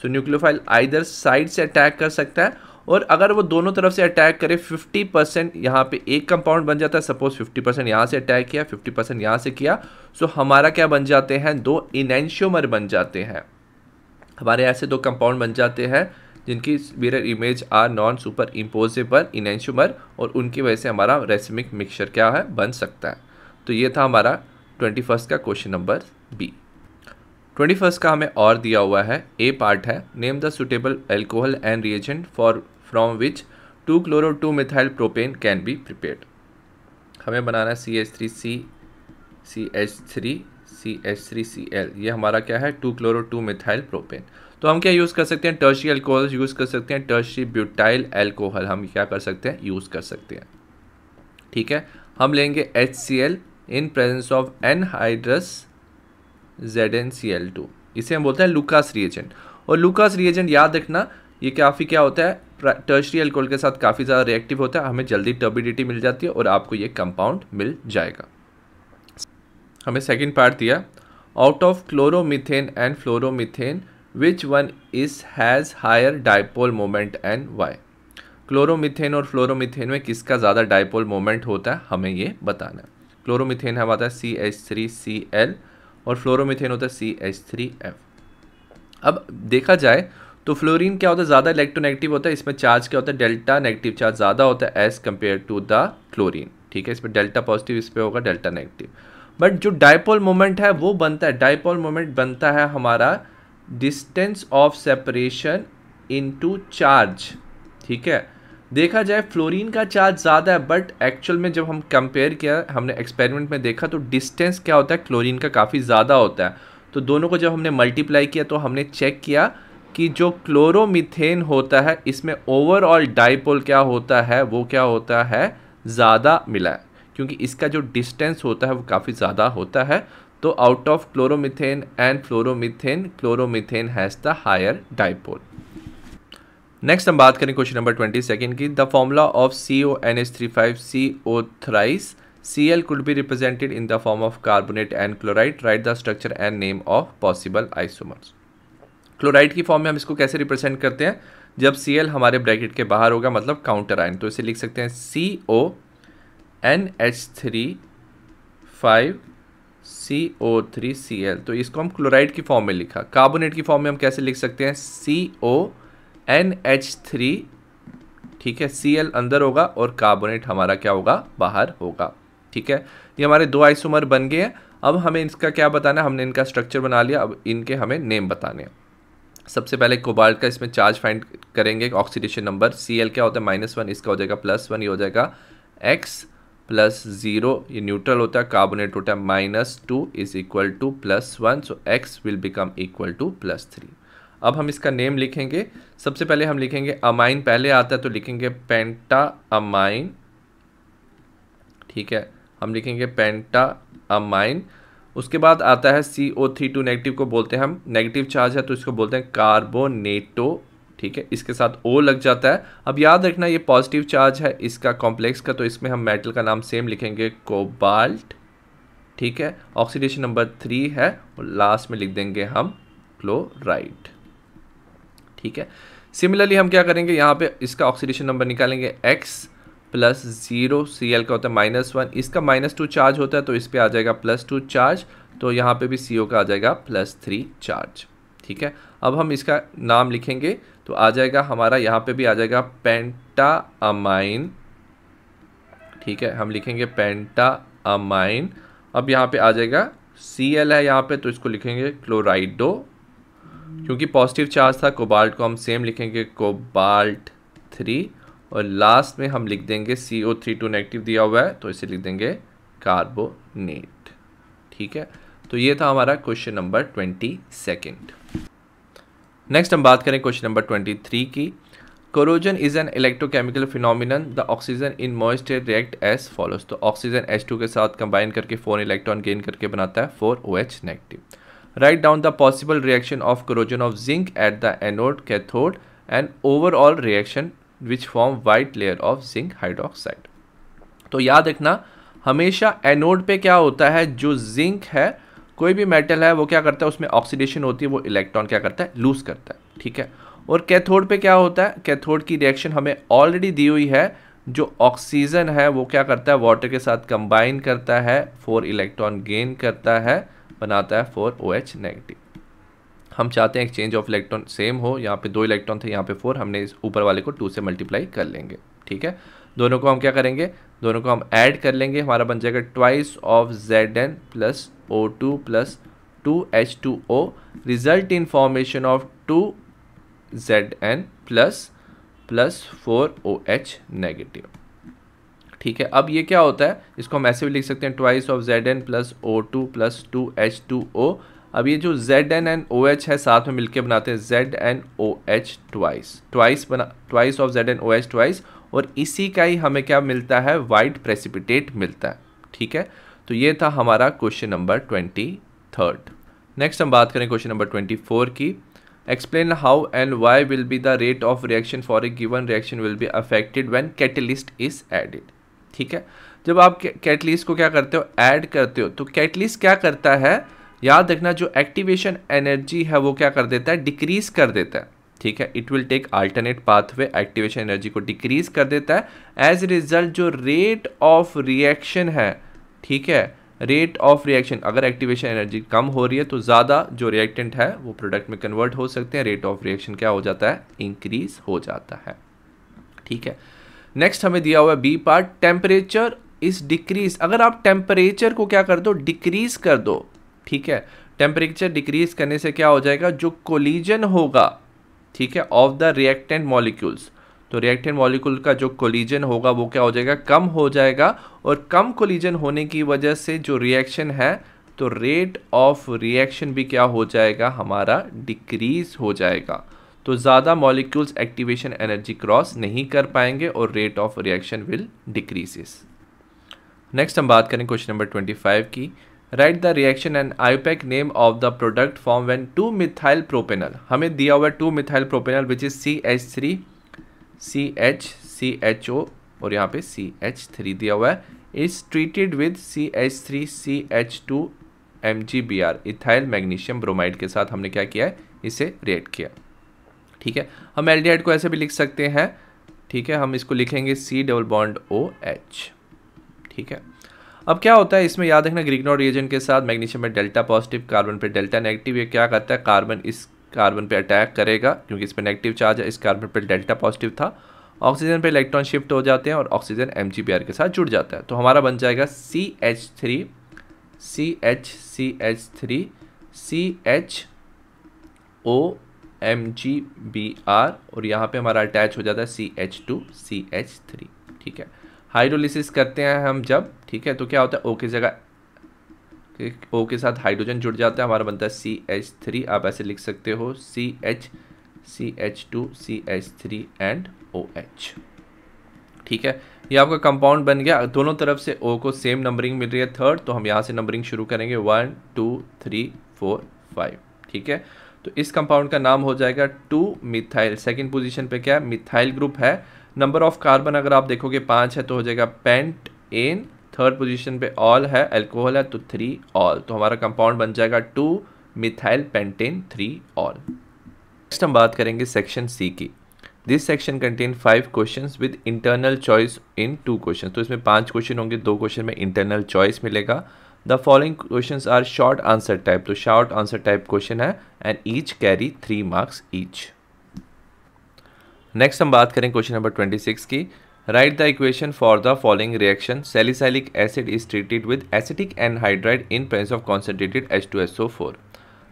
Speaker 1: सो न्यूक्लियोफाइल आइदर साइड से अटैक कर सकता है और अगर वो दोनों तरफ़ से अटैक करे 50 परसेंट यहाँ पे एक कंपाउंड बन जाता है। सपोज़ 50 परसेंट यहाँ से अटैक किया 50 परसेंट यहाँ से किया। सो हमारा क्या बन जाते हैं? दो इनेंशियोमर बन जाते हैं। हमारे ऐसे दो कंपाउंड बन जाते हैं, जिनकी mirror image are non superimposable enantiomer और उनकी वजह से हमारा रेसमिक मिक्सचर क्या है? बन सकता है। तो ये था हमारा ट्वेंटी फ़र्स्ट का question number B twenty first का हमें और दिया हुआ है। ए पार्ट है। Name the suitable alcohol and reagent for from which two chloro two methyl propane can be prepared हमें बनाना है C H three C C H three C H three C L ये हमारा क्या है? Two chloro two methyl propane तो हम क्या यूज़ कर सकते हैं? टर्शी एल्कोहल यूज़ कर सकते हैं. टर्शी ब्यूटाइल एल्कोहल हम क्या कर सकते हैं? यूज़ कर सकते हैं. ठीक है? हम लेंगे H C L in presence of anhydrous Z N C L two इसे हम बोलते हैं लुकास रिएजेंट और लुकास रिएजेंट याद रखना, ये काफ़ी क्या होता है? टर्शरी अल्कोहल के साथ काफ़ी ज़्यादा रिएक्टिव होता है, हमें जल्दी टर्बिडिटी मिल जाती है और आपको ये कंपाउंड मिल जाएगा। हमें सेकेंड पार्ट दिया। Out of chloromethane and fluoromethane which one is has higher dipole moment and why chloromethane और फ्लोरोमिथेन में किसका ज़्यादा डाइपोल मोमेंट होता है, हमें ये बताना है। क्लोरोमिथेन है आता है C H three C L और फ्लोरोमिथेन होता है सी एच थ्री एफ़ अब देखा जाए तो फ्लोरीन क्या होता है? ज़्यादा इलेक्ट्रोनेगेटिव होता है, इसमें चार्ज क्या होता है? डेल्टा नेगेटिव चार्ज ज़्यादा होता है as compare to the chlorine ठीक है, इसमें डेल्टा पॉजिटिव इस पर होगा डेल्टा नेगेटिव बट जो डाइपोल मोमेंट है, वो बनता है डाइपोल मोमेंट बनता है हमारा distance of separation into charge ठीक है? देखा जाए फ्लोरीन का चार्ज ज़्यादा है बट एक्चुअल में जब हम कंपेयर किया, हमने एक्सपेरिमेंट में देखा तो डिस्टेंस क्या होता है? क्लोरीन का काफ़ी ज़्यादा होता है. तो दोनों को जब हमने मल्टीप्लाई किया तो हमने चेक किया कि जो क्लोरोमीथेन होता है, इसमें ओवरऑल डाइपोल क्या होता है, वो क्या होता है? ज़्यादा मिला है। क्योंकि इसका जो डिस्टेंस होता है, वो काफ़ी ज़्यादा होता है। तो out of chloromethane and fluoromethane chloromethane has the higher dipole next हम बात करें क्वेश्चन नंबर ट्वेंटी सेकेंड की। The formula of C O N H three five C O thrice C L could be represented in the form of carbonate and chloride write the structure and name of possible isomers chloride की form में हम इसको कैसे represent करते हैं? जब C L हमारे bracket के बाहर होगा मतलब काउंटर आयन तो इसे लिख सकते हैं C O N H three five C O three C L तो इसको हम क्लोराइड की फॉर्म में लिखा। कार्बोनेट की फॉर्म में हम कैसे लिख सकते हैं? C O N H three ठीक है सी एल अंदर होगा और कार्बोनेट हमारा क्या होगा? बाहर होगा, ठीक है? ये हमारे दो आइसोमर बन गए हैं। अब हमें इसका क्या बताना है? हमने इनका स्ट्रक्चर बना लिया, अब इनके हमें नेम बताने हैं। सबसे पहले कोबाल्ट का इसमें चार्ज फाइंड करेंगे ऑक्सीडेशन नंबर सी एल क्या होता है? माइनस वन इसका हो जाएगा प्लस वन ये हो जाएगा एक्स प्लस ज़ीरो ये न्यूट्रल होता है कार्बोनेट होता है minus two is equal to plus one so x will become equal to plus three अब हम इसका नेम लिखेंगे। सबसे पहले हम लिखेंगे अमाइन पहले आता है तो लिखेंगे पेंटा अमाइन ठीक है? हम लिखेंगे पेंटा अमाइन उसके बाद आता है C O three two negative को बोलते हैं हम। नेगेटिव चार्ज है तो इसको बोलते हैं कार्बोनेटो ठीक है? इसके साथ ओ लग जाता है। अब याद रखना ये पॉजिटिव चार्ज है इसका कॉम्प्लेक्स का तो इसमें हम मेटल का नाम सेम लिखेंगे कोबाल्ट ठीक है? ऑक्सीडेशन नंबर थ्री है और लास्ट में लिख देंगे हम क्लोराइड ठीक है? सिमिलरली हम क्या करेंगे? यहाँ पे इसका ऑक्सीडेशन नंबर निकालेंगे x plus zero C L का होता है माइनस वन। इसका माइनस टू चार्ज होता है तो इस पर आ जाएगा प्लस टू चार्ज तो यहाँ पे भी सी ओ का आ जाएगा प्लस थ्री चार्ज। ठीक है? अब हम इसका नाम लिखेंगे तो आ जाएगा हमारा, यहाँ पे भी आ जाएगा पेंटा अमाइन ठीक है? हम लिखेंगे पेंटा अमाइन अब यहाँ पे आ जाएगा सी एल है यहाँ पे तो इसको लिखेंगे क्लोराइडो। क्योंकि पॉजिटिव चार्ज था, कोबाल्ट को हम सेम लिखेंगे कोबाल्ट थ्री। और लास्ट में हम लिख देंगे C O three two negative दिया हुआ है तो इसे लिख देंगे कार्बोनेट ठीक है? तो ये था हमारा question number twenty second next हम बात करें क्वेश्चन नंबर ट्वेंटी थ्री की corrosion is an electrochemical phenomenon the oxygen in moisture react as follows तो ऑक्सीजन एच टू के साथ कंबाइन करके फोर इलेक्ट्रॉन गेन करके बनाता है four O H negative write down the possible reaction of corrosion of zinc at the anode cathode and overall reaction which form white layer of zinc hydroxide तो याद रखना, हमेशा anode पे क्या होता है? जो जिंक है, कोई भी मेटल है, वो क्या करता है? उसमें ऑक्सीडेशन होती है, वो इलेक्ट्रॉन क्या करता है? लूज करता है, ठीक है? और कैथोड पे क्या होता है? कैथोड की रिएक्शन हमें ऑलरेडी दी हुई है, जो ऑक्सीजन है, वो क्या करता है? वाटर के साथ कंबाइन करता है फोर इलेक्ट्रॉन गेन करता है, बनाता है फोर ओ एच नेगेटिव हम चाहते हैं एक्सचेंज ऑफ़ इलेक्ट्रॉन सेम हो, यहाँ पे दो इलेक्ट्रॉन थे, यहाँ पे फोर हमने इस ऊपर वाले को टू से मल्टीप्लाई कर लेंगे, ठीक है? दोनों को हम क्या करेंगे? दोनों को हम ऐड कर लेंगे, हमारा बन जाएगा twice of Z N plus O two plus two H two O result in formation of two Z N plus plus four O H negative ठीक है? अब ये क्या होता है? इसको हम ऐसे भी लिख सकते हैं twice of Z N plus O two plus two H two O अब ये जो Z N and O H है, साथ में मिलकर बनाते हैं Z N O H twice twice बना twice of Z N O H twice और इसी का ही हमें क्या मिलता है? वाइट प्रेसिपिटेट मिलता है। ठीक है? तो ये था हमारा question number twenty third next हम बात करें क्वेश्चन नंबर ट्वेंटी फोर की। Explain how and why will be the rate of reaction for a given reaction will be affected when catalyst is added ठीक है? जब आप कैटलिस्ट को क्या करते हो? ऐड करते हो। तो कैटलिस्ट क्या करता है? याद रखना, जो एक्टिवेशन एनर्जी है, वो क्या कर देता है? डिक्रीज कर देता है। ठीक है? It will take alternate pathway activation energy को डिक्रीज कर देता है। एज रिज़ल्ट जो रेट ऑफ़ रिएक्शन है, ठीक है? रेट ऑफ़ रिएक्शन अगर एक्टिवेशन एनर्जी कम हो रही है तो ज़्यादा जो रिएक्टेंट है, वो प्रोडक्ट में कन्वर्ट हो सकते हैं। रेट ऑफ़ रिएक्शन क्या हो जाता है? इंक्रीज हो जाता है। ठीक है? नेक्स्ट हमें दिया हुआ है B part temperature is decrease अगर आप टेम्परेचर को क्या कर दो? डिक्रीज कर दो। ठीक है टेम्परेचर डिक्रीज करने से क्या हो जाएगा? जो कोलिजन होगा, ठीक है ऑफ़ द रिएक्टेंट मॉलिक्यूल्स तो रिएक्टेंट मॉलिक्यूल का जो कोलिजन होगा, वो क्या हो जाएगा? कम हो जाएगा और कम कोलिजन होने की वजह से जो रिएक्शन है तो रेट ऑफ़ रिएक्शन भी क्या हो जाएगा? हमारा डिक्रीज हो जाएगा। तो ज़्यादा मॉलिक्यूल्स एक्टिवेशन एनर्जी क्रॉस नहीं कर पाएँगे और rate of reaction will decreases next हम बात करें क्वेश्चन नंबर ट्वेंटी फाइव की। Write the reaction and IUPAC name of the product form when two methyl propanal हमें दिया हुआ है two methyl propanal which is C H three C H C H O और यहाँ पे C H three दिया हुआ है is treated with C H three C H two M G B R ethyl magnesium bromide के साथ हमने क्या किया है, इसे रिएक्ट किया। ठीक है? हम एल्डिहाइड को ऐसे भी लिख सकते हैं। ठीक है? हम इसको लिखेंगे C double bond O H ठीक है? अब क्या होता है, इसमें याद रखना ग्रीगनो रिएजेंट के साथ मैग्नीशियम में डेल्टा पॉजिटिव, कार्बन पे डेल्टा नेगेटिव, ये क्या करता है, कार्बन इस कार्बन पे अटैक करेगा, क्योंकि इस पर नेगेटिव चार्ज है, इस कार्बन पे डेल्टा पॉजिटिव था। ऑक्सीजन पे इलेक्ट्रॉन शिफ्ट हो जाते हैं और ऑक्सीजन एम के साथ जुड़ जाता है। तो हमारा बन जाएगा C H three C H C H three C H O M G B R और यहाँ पे हमारा अटैच हो जाता है C H two C H three ठीक है। हाइड्रोलिसिस करते हैं हम जब, ठीक है? तो क्या होता है? ओ की जगह ओ के साथ हाइड्रोजन जुड़ जाता है। हमारा बनता है सी एच थ्री आप ऐसे लिख सकते हो C H C H two C H three and O H ठीक है? ये आपका कंपाउंड बन गया। दोनों तरफ़ से ओ को सेम नंबरिंग मिल रही है। थर्ड तो हम यहाँ से नंबरिंग शुरू करेंगे। One two three four five ठीक है? तो इस कंपाउंड का नाम हो जाएगा टू मिथाइल सेकेंड पोजिशन पे क्या है? मिथाइल ग्रुप है। नंबर ऑफ़ कार्बन अगर आप देखोगे पाँच है तो हो जाएगा पेंट एन थर्ड पोजीशन पे ऑल है अल्कोहल है तो थ्री ऑल तो हमारा कंपाउंड बन जाएगा two methyl pentane three ol next हम बात करेंगे सेक्शन सी की. This section contain five question with internal choice in two question तो इसमें पाँच क्वेश्चन होंगे, दो क्वेश्चन में इंटरनल चॉइस मिलेगा. The following question are short answer type तो शॉर्ट आंसर टाइप क्वेश्चन है and each carry three marks each next हम बात करें क्वेश्चन नंबर ट्वेंटी सिक्स की. Write the equation for the following reaction salicylic acid is treated with acetic anhydride in presence of concentrated H two S O four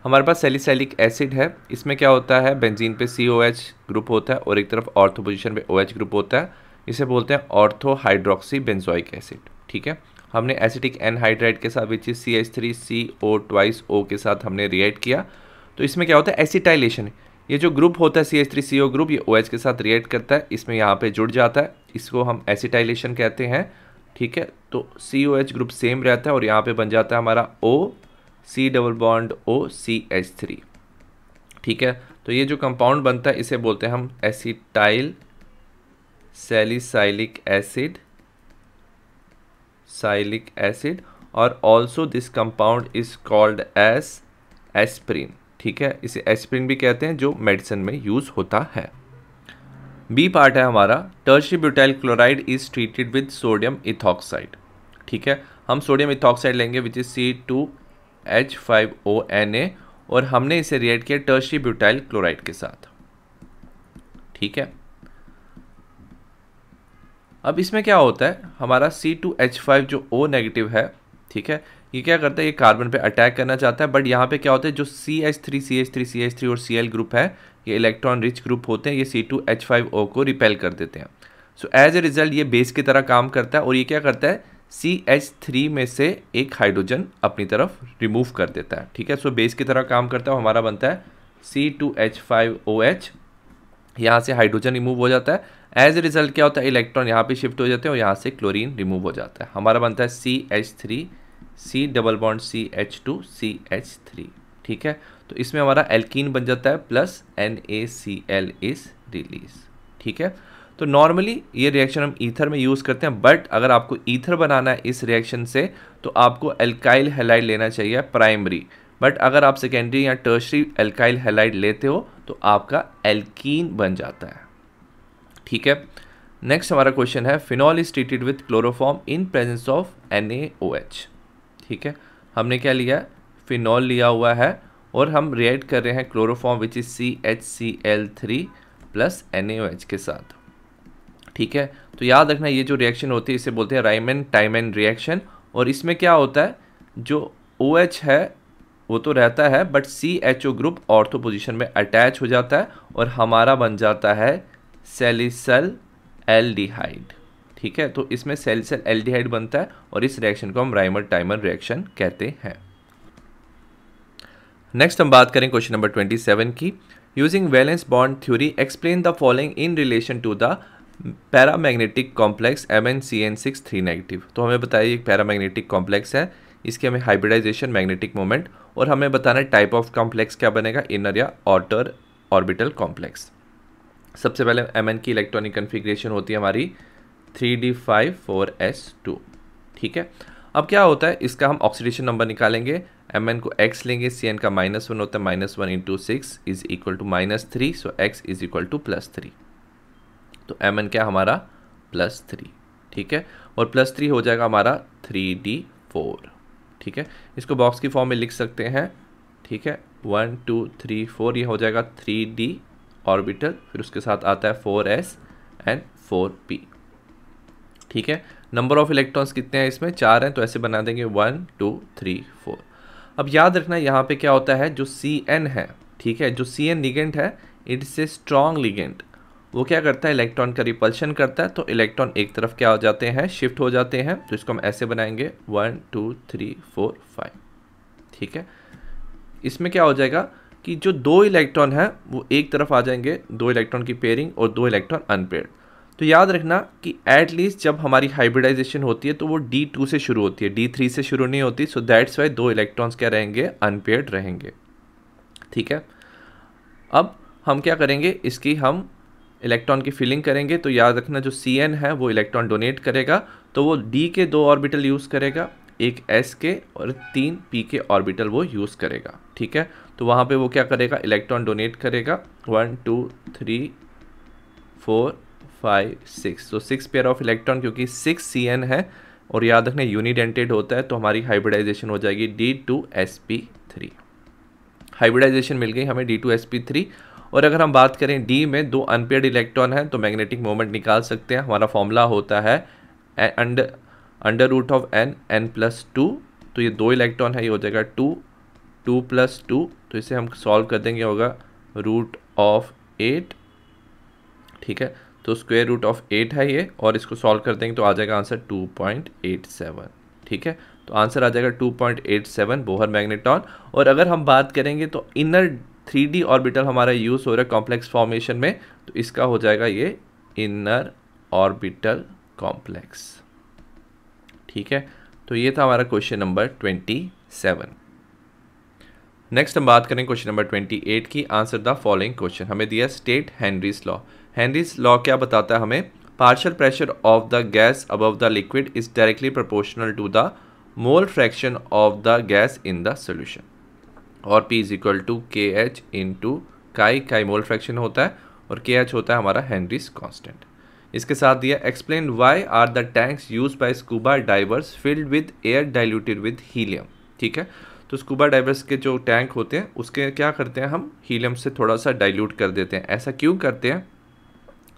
Speaker 1: हमारे पास salicylic acid है. इसमें क्या होता है? बेंजीन पे सी ओ एच ग्रुप होता है और एक तरफ़ ऑर्थो पोजिशन पे ओ एच ग्रुप होता है. इसे बोलते हैं ऑर्थो हाइड्रोक्सी बेंजोइक एसिड ठीक है? हमने एसिटिक एनहाइड्राइड के साथ which is C H three C O twice O के साथ हमने रिएक्ट किया. तो इसमें क्या होता है? एसिटाइलेशन ये जो ग्रुप होता है C H three C O group ये ओ एच के साथ रिएक्ट करता है, इसमें यहाँ पे जुड़ जाता है। इसको हम एसिटाइलेशन कहते हैं, ठीक है? तो C O H group same रहता है और यहाँ पे बन जाता है हमारा O C double bond O C H three ठीक है? तो ये जो कंपाउंड बनता है, इसे बोलते हैं हम acetyl salicylic acid cylic acid और also this compound is called as aspirin ठीक है? इसे एस्प्रिन भी कहते हैं, जो मेडिसिन में यूज़ होता है। बी पार्ट है हमारा tertiary butyl chloride is treated with sodium ethoxide ठीक है? हम सोडियम इथॉक्साइड लेंगे which is C two H five O N A और हमने इसे रिएक्ट किया टर्शी ब्यूटाइल क्लोराइड के साथ। ठीक है? अब इसमें क्या होता है? हमारा सी टू एच फाइव जो ओ नेगेटिव है, ठीक है? ये क्या करता है, ये कार्बन पे अटैक करना चाहता है बट यहाँ पे क्या होता है, जो C H three C H three C H three और सी एल ग्रुप है, ये इलेक्ट्रॉन रिच ग्रुप होते हैं, ये C two H five O को रिपेल कर देते हैं। सो एज ए रिज़ल्ट ये बेस की तरह काम करता है और ये क्या करता है सी एच थ्री में से एक हाइड्रोजन अपनी तरफ़ रिमूव कर देता है, ठीक है? सो बेस की तरह काम करता है, हमारा बनता है C two H five O H यहाँ से हाइड्रोजन रिमूव हो जाता है। एज ए रिज़ल्ट क्या होता है इलेक्ट्रॉन यहाँ पे शिफ्ट हो जाते हैं और यहाँ से क्लोरीन रिमूव हो जाता है। हमारा बनता है C H three C double bond C H two C H three, ठीक है? तो इसमें हमारा एल्कीन बन जाता है plus N A C L is release ठीक है? तो नॉर्मली ये रिएक्शन हम ईथर में यूज़ करते हैं बट अगर आपको ईथर बनाना है इस रिएक्शन से तो आपको एल्काइल हेलाइड लेना चाहिए प्राइमरी बट अगर आप सेकेंडरी या टर्शरी एल्काइल हेलाइड लेते हो तो आपका एल्कीन बन जाता है, ठीक है? नेक्स्ट हमारा क्वेश्चन है phenol is treated with chloroform in presence of N ठीक है? हमने क्या लिया? फिनॉल लिया हुआ है और हम रिएक्ट कर रहे हैं chloroform which is C H C L three plus N H के साथ। ठीक है? तो याद रखना, ये जो रिएक्शन होती है, इसे बोलते हैं राइमन टाइमन रिएक्शन और इसमें क्या होता है? जो ओ OH है, वो तो रहता है but C H O group ortho position में अटैच हो जाता है और हमारा बन जाता है सेलिसल एल्डिहाइड ठीक है? तो इसमें सेलिसल एल्डिहाइड बनता है और इस रिएक्शन को हम राइमर टाइमर रिएक्शन कहते हैं। नेक्स्ट हम बात करें क्वेश्चन नंबर ट्वेंटी सेवन की। Using valence bond theory explain the following in relation to the paramagnetic complex M N C N six three negative तो हमें बताइए एक पैरामैग्नेटिक कॉम्प्लेक्स है, इसके हमें हाइब्रिडाइजेशन मैग्नेटिक मोमेंट और हमें बताना है टाइप ऑफ़ कॉम्प्लेक्स क्या बनेगा इनर या ऑटर ऑर्बिटल कॉम्प्लेक्स सबसे पहले एम की इलेक्ट्रॉनिक कन्फिग्रेशन होती है हमारी। Three D five four S two ठीक है? अब क्या होता है? इसका हम ऑक्सीडेशन नंबर निकालेंगे। एम एन को एक्स लेंगे सी एन का माइनस वन होता है minus one into six is equal to minus three so x is equal to plus three तो एम एन क्या हमारा प्लस थ्री ठीक है? और प्लस थ्री हो जाएगा हमारा थ्री डी फोर ठीक है? इसको बॉक्स की फॉर्म में लिख सकते हैं। ठीक है? वन टू थ्री फोर ये हो जाएगा थ्री डी ऑर्बिटल फिर उसके साथ आता है four S and four P ठीक है? नंबर ऑफ़ इलेक्ट्रॉन्स कितने हैं इसमें? चार हैं तो ऐसे बना देंगे वन टू थ्री फोर अब याद रखना यहाँ पे क्या होता है? जो सी एन है, ठीक है? जो सी एन लिगेंट है, इट्स ए स्ट्रॉन्ग लिगेंट वो क्या करता है? इलेक्ट्रॉन का रिपल्शन करता है तो इलेक्ट्रॉन एक तरफ़ क्या हो जाते हैं? शिफ्ट हो जाते हैं तो इसको हम ऐसे बनाएँगे one two three four five ठीक है? इसमें क्या हो जाएगा कि जो दो इलेक्ट्रॉन है, वो एक तरफ़ आ जाएँगे, दो इलेक्ट्रॉन की पेयरिंग और दो इलेक्ट्रॉन अनपेयर्ड तो याद रखना कि एटलीस्ट जब हमारी हाइब्रिडाइजेशन होती है तो वो डी टू से शुरू होती है। डी थ्री से शुरू नहीं होती सो दैट्स वाई दो इलेक्ट्रॉन्स क्या रहेंगे? अनपेयर्ड रहेंगे। ठीक है? अब हम क्या करेंगे? इसकी हम इलेक्ट्रॉन की फिलिंग करेंगे तो याद रखना जो सी एन है, वो इलेक्ट्रॉन डोनेट करेगा। तो वो डी के दो ऑर्बिटल यूज़ करेगा, एक एस के और तीन पी के ऑर्बिटल वो यूज़ करेगा। ठीक है? तो वहाँ पे वो क्या करेगा? इलेक्ट्रॉन डोनेट करेगा। One two three four five six तो सिक्स पेयर ऑफ़ इलेक्ट्रॉन क्योंकि सिक्स सी एन है और याद रखना यूनिडेंटेड होता है तो हमारी हाइब्रिडाइजेशन हो जाएगी D two S P three hybridization मिल गई हमें D two S P three और अगर हम बात करें डी में दो अनपेड इलेक्ट्रॉन हैं तो मैग्नेटिक मोमेंट निकाल सकते हैं। हमारा फॉर्मूला होता है under under root of n n plus two तो ये दो इलेक्ट्रॉन है, ये हो जाएगा टू टू प्लस टू तो इसे हम सॉल्व कर देंगे होगा रूट ऑफ़ एट ठीक है? तो स्क्वेयर रूट ऑफ़ एट है ये, और इसको सॉल्व कर देंगे तो आ जाएगा answer two point eight seven ठीक है? तो आंसर आ जाएगा two point eight seven Bohr magneton और अगर हम बात करेंगे तो इनर थ्री डी ऑर्बिटल हमारा यूज़ हो रहा है कॉम्प्लेक्स फॉर्मेशन में तो इसका हो जाएगा ये इनर ऑर्बिटल कॉम्प्लेक्स ठीक है? तो ये था हमारा question number twenty seven next हम बात करें क्वेश्चन नंबर ट्वेंटी एट की आंसर द फॉलोइंग क्वेश्चन हमें दिया state Henry's law Henry's law क्या बताता है हमें? Partial pressure of the gas above the liquid is directly proportional to the mole fraction of the gas in the solution और P is equal to K H into chi chi mole fraction होता है और के H होता है हमारा Henry's constant इसके साथ दिया explain why are the tanks used by scuba divers filled with air diluted with helium ठीक है? तो स्कूबा डाइवर्स के जो टैंक होते हैं, उसके क्या करते हैं हम? हीलियम से थोड़ा सा डाइल्यूट कर देते हैं। ऐसा क्यों करते हैं?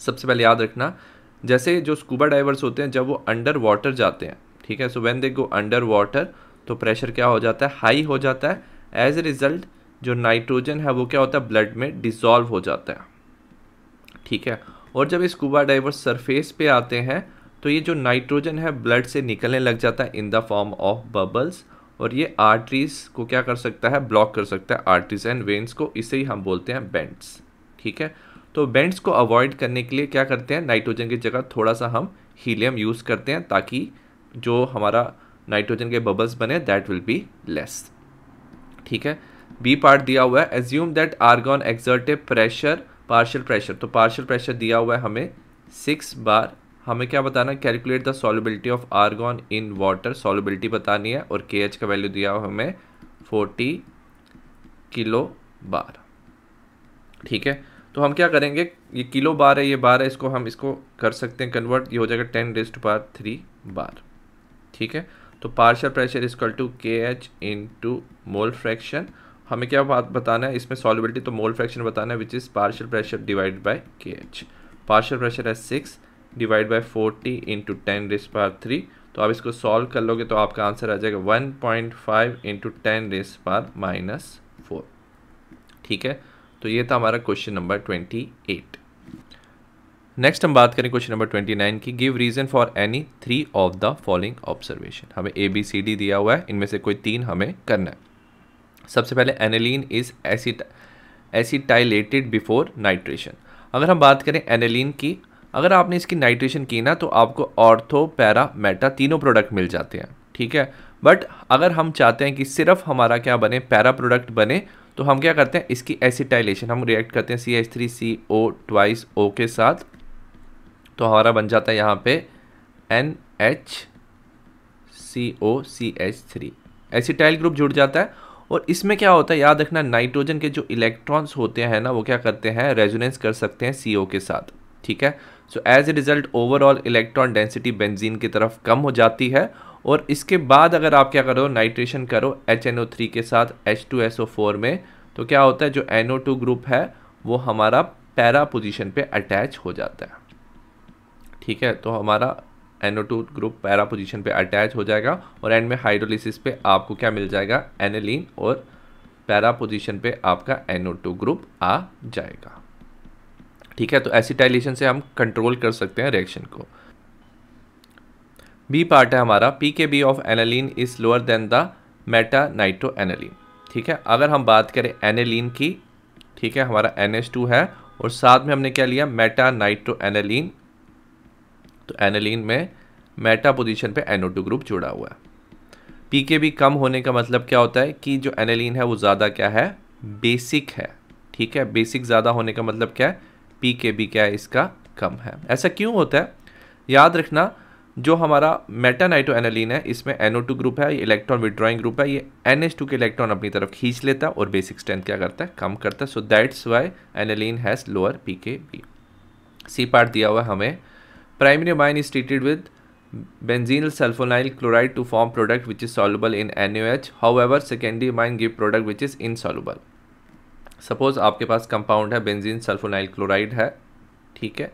Speaker 1: सबसे पहले याद रखना, जैसे जो स्कूबा डाइवर्स होते हैं, जब वो अंडर वाटर जाते हैं, ठीक है? So when they go under water तो प्रेशर क्या हो जाता है? हाई हो जाता है। एज ए रिज़ल्ट जो नाइट्रोजन है, वो क्या होता है? ब्लड में डिज़ोल्व हो जाता है, ठीक है? और जब स्कूबा डाइवर्स सरफेस पे आते हैं तो ये जो नाइट्रोजन है ब्लड से निकलने लग जाता है in the form of bubbles और ये आर्टरीज को क्या कर सकता है? ब्लॉक कर सकता है आर्टरीज एंड वेन्स को, इसे ही हम बोलते हैं बेंट्स ठीक है? तो बेंड्स को अवॉइड करने के लिए क्या करते हैं? नाइट्रोजन की जगह थोड़ा सा हम हीलियम यूज़ करते हैं ताकि जो हमारा नाइट्रोजन के बबल्स बने दैट विल बी लेस ठीक है? बी पार्ट दिया हुआ है। Assume that argon exert pressure partial pressure तो पार्शियल प्रेशर दिया हुआ है हमें सिक्स बार। हमें क्या बताना है? Calculate the solubility of argon in water solubility बतानी है और के का वैल्यू दिया हुआ हमें फोर्टी किलो बार। ठीक है? तो हम क्या करेंगे? ये किलो बार है, ये बार है, इसको हम इसको कर सकते हैं कन्वर्ट ये हो जाएगा ten raised power three bar ठीक है? तो partial pressure is equal to K H into mole fraction हमें क्या बात बताना है? इसमें सॉलिबिलिटी तो मोल फ्रैक्शन बताना है which is partial pressure divide by K H partial pressure है six divide by forty into ten raise power three तो आप इसको सॉल्व कर लोगे तो आपका आंसर आ जाएगा one point five into ten raise power minus four ठीक है? तो ये था हमारा question number twenty eight next हम बात करें क्वेश्चन नंबर ट्वेंटी नाइन की. Give reason for any three of the following observation हमें ए बी सी डी दिया हुआ है. इनमें से कोई तीन हमें करना है. सबसे पहले aniline is acid acetylated before nitration अगर हम बात करें एनेलिन की, अगर आपने इसकी नाइट्रेशन की ना तो आपको ऑर्थो पैरा मेटा तीनों प्रोडक्ट मिल जाते हैं. ठीक है? बट अगर हम चाहते हैं कि सिर्फ़ हमारा क्या बने? पैरा प्रोडक्ट बने तो हम क्या करते हैं, इसकी एसिटाइलेशन हम रिएक्ट करते हैं C H three C O twice O के साथ। तो हमारा बन जाता है यहाँ पे N H C O C H three acetyl group जुड़ जाता है और इसमें क्या होता है, याद रखना नाइट्रोजन के जो इलेक्ट्रॉन्स होते हैं ना, वो क्या करते हैं रेजोनेंस कर सकते हैं CO के साथ, ठीक है? So as a result overall electron density benzene की तरफ़ कम हो जाती है और इसके बाद अगर आप क्या करो नाइट्रेशन करो एच एन ओ थ्री के साथ H two S O four में तो क्या होता है, जो एन ओ टू ग्रुप है, वो हमारा पैरा पोजिशन पे अटैच हो जाता है। ठीक है तो हमारा N O two group para position पे अटैच हो जाएगा और एंड में हाइड्रोलिसिस पे आपको क्या मिल जाएगा एनेलिन और पैरा पोजिशन पे आपका एनो टू ग्रुप आ जाएगा। ठीक है तो एसिटाइलेशन से हम कंट्रोल कर सकते हैं रिएक्शन को। बी पार्ट है हमारा P K B of aniline is lower than the meta nitro aniline ठीक है? अगर हम बात करें एनेलिन की, ठीक है, हमारा एन है, और साथ में हमने क्या लिया? मेटा नाइट्रो एनालिन तो एनालिन में मेटा पोजीशन पे NO2 ग्रुप जुड़ा हुआ है। पी के बी कम होने का मतलब क्या होता है? कि जो एनालिन है, वो ज़्यादा क्या है? बेसिक है। ठीक है? बेसिक ज़्यादा होने का मतलब क्या है? पी के बी क्या है? इसका कम है। ऐसा क्यों होता है? याद रखना जो हमारा मेटानाइटो एनालिन है, इसमें NO2 ग्रुप है, ये इलेक्ट्रॉन विड्रॉइंग ग्रुप है, ये NH2 के इलेक्ट्रॉन अपनी तरफ़ खींच लेता है और बेसिक स्ट्रेंथ क्या करता है? कम करता है। So that's why aniline has lower P K B C part दिया हुआ हमें। Primary amine is treated with benzenyl sulfonyl chloride to form product which is soluble in NaOH however, secondary amine give product which is insoluble suppose आपके पास compound है benzene sulfonyl chloride है, ठीक है?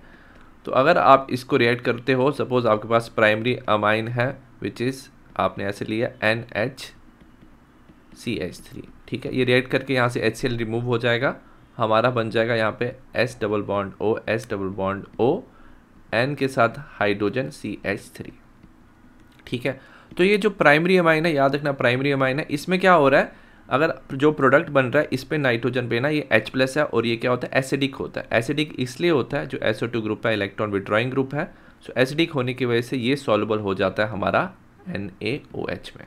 Speaker 1: तो अगर आप इसको रिएक्ट करते हो सपोज़ आपके पास प्राइमरी अमाइन है विच इज़ आपने ऐसे लिया N H C H three ठीक है? ये रिएक्ट करके यहाँ से एच सी एल रिमूव हो जाएगा। हमारा बन जाएगा यहाँ पे S double bond O S double bond O N के साथ हाइड्रोजन सी एच थ्री ठीक है? तो ये जो प्राइमरी अमाइन है, याद रखना प्राइमरी अमाइन है, इसमें क्या हो रहा है? अगर जो प्रोडक्ट बन रहा है, इस पर नाइट्रोजन पे ना ये H प्लस है और ये क्या होता है? एसिडिक होता है। एसिडिक इसलिए होता है जो एसओ टू ग्रुप है इलेक्ट्रॉन विड्रॉइंग ग्रुप है। सो एसिडिक होने की वजह से ये सॉल्युबल हो जाता है हमारा एन में।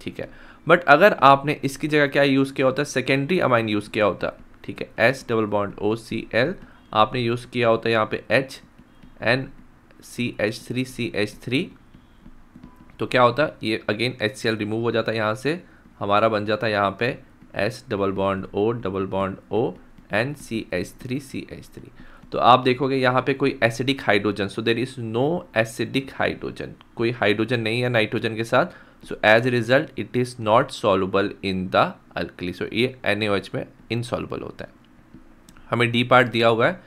Speaker 1: ठीक है? बट अगर आपने इसकी जगह क्या यूज़ किया होता है? सेकेंडरी अमाइन यूज़ किया होता ठीक है? S double bond O C L आपने यूज़ किया होता है यहाँ पे H N C H three C H three तो क्या होता है? ये again H C L remove हो जाता है यहाँ से। हमारा बन जाता है यहाँ पे S double bond O double bond O N C H three C H three तो आप देखोगे यहाँ पे कोई acidic hydrogen so there is no acidic hydrogen कोई हाइड्रोजन नहीं है नाइट्रोजन के साथ so as a result it is not soluble in the alkali so ये एन में इनसॉल्युबल होता है। हमें डी पार्ट दिया हुआ है।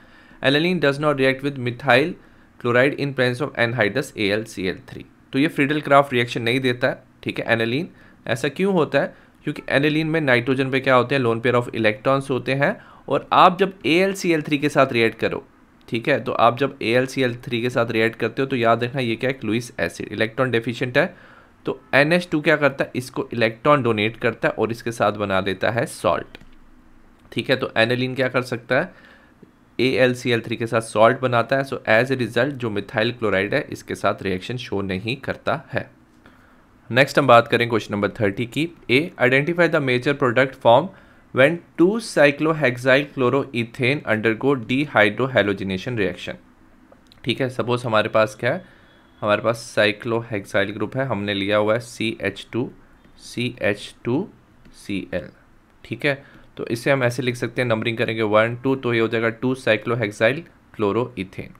Speaker 1: Aniline does not react with methyl chloride in presence of anhydrous A L C L three तो ये फ्रीडल क्राफ्ट रिएक्शन नहीं देता है, ठीक है? एनालिन ऐसा क्यों होता है? क्योंकि एनिलीन में नाइट्रोजन पे क्या होते हैं? लोन पेयर ऑफ़ इलेक्ट्रॉन्स होते हैं और आप जब ए के साथ रिएक्ट करो, ठीक है? तो आप जब ए के साथ रिएक्ट करते हो तो याद रखना ये क्या है? क्लूइस एसिड इलेक्ट्रॉन डेफिशिएंट है। तो एन क्या करता है? इसको इलेक्ट्रॉन डोनेट करता है और इसके साथ बना देता है सॉल्ट ठीक है? तो एनेलिन क्या कर सकता है? ए के साथ सॉल्ट बनाता है। सो एज ए रिज़ल्ट जो मिथाइल क्लोराइड है, इसके साथ रिएक्शन शो नहीं करता है। नेक्स्ट हम बात करें क्वेश्चन नंबर थर्टी की। A identify the major product form when two cyclohexyl chloroethane undergo dehydrohalogenation reaction ठीक है सपोज़ हमारे पास क्या है? हमारे पास साइक्लोहेक्साइल ग्रुप है, हमने लिया हुआ है C H two C H two C L ठीक है तो इसे हम ऐसे लिख सकते हैं नंबरिंग करेंगे वन टू तो ये हो जाएगा टू साइक्लोहेक्साइल क्लोरोइथेन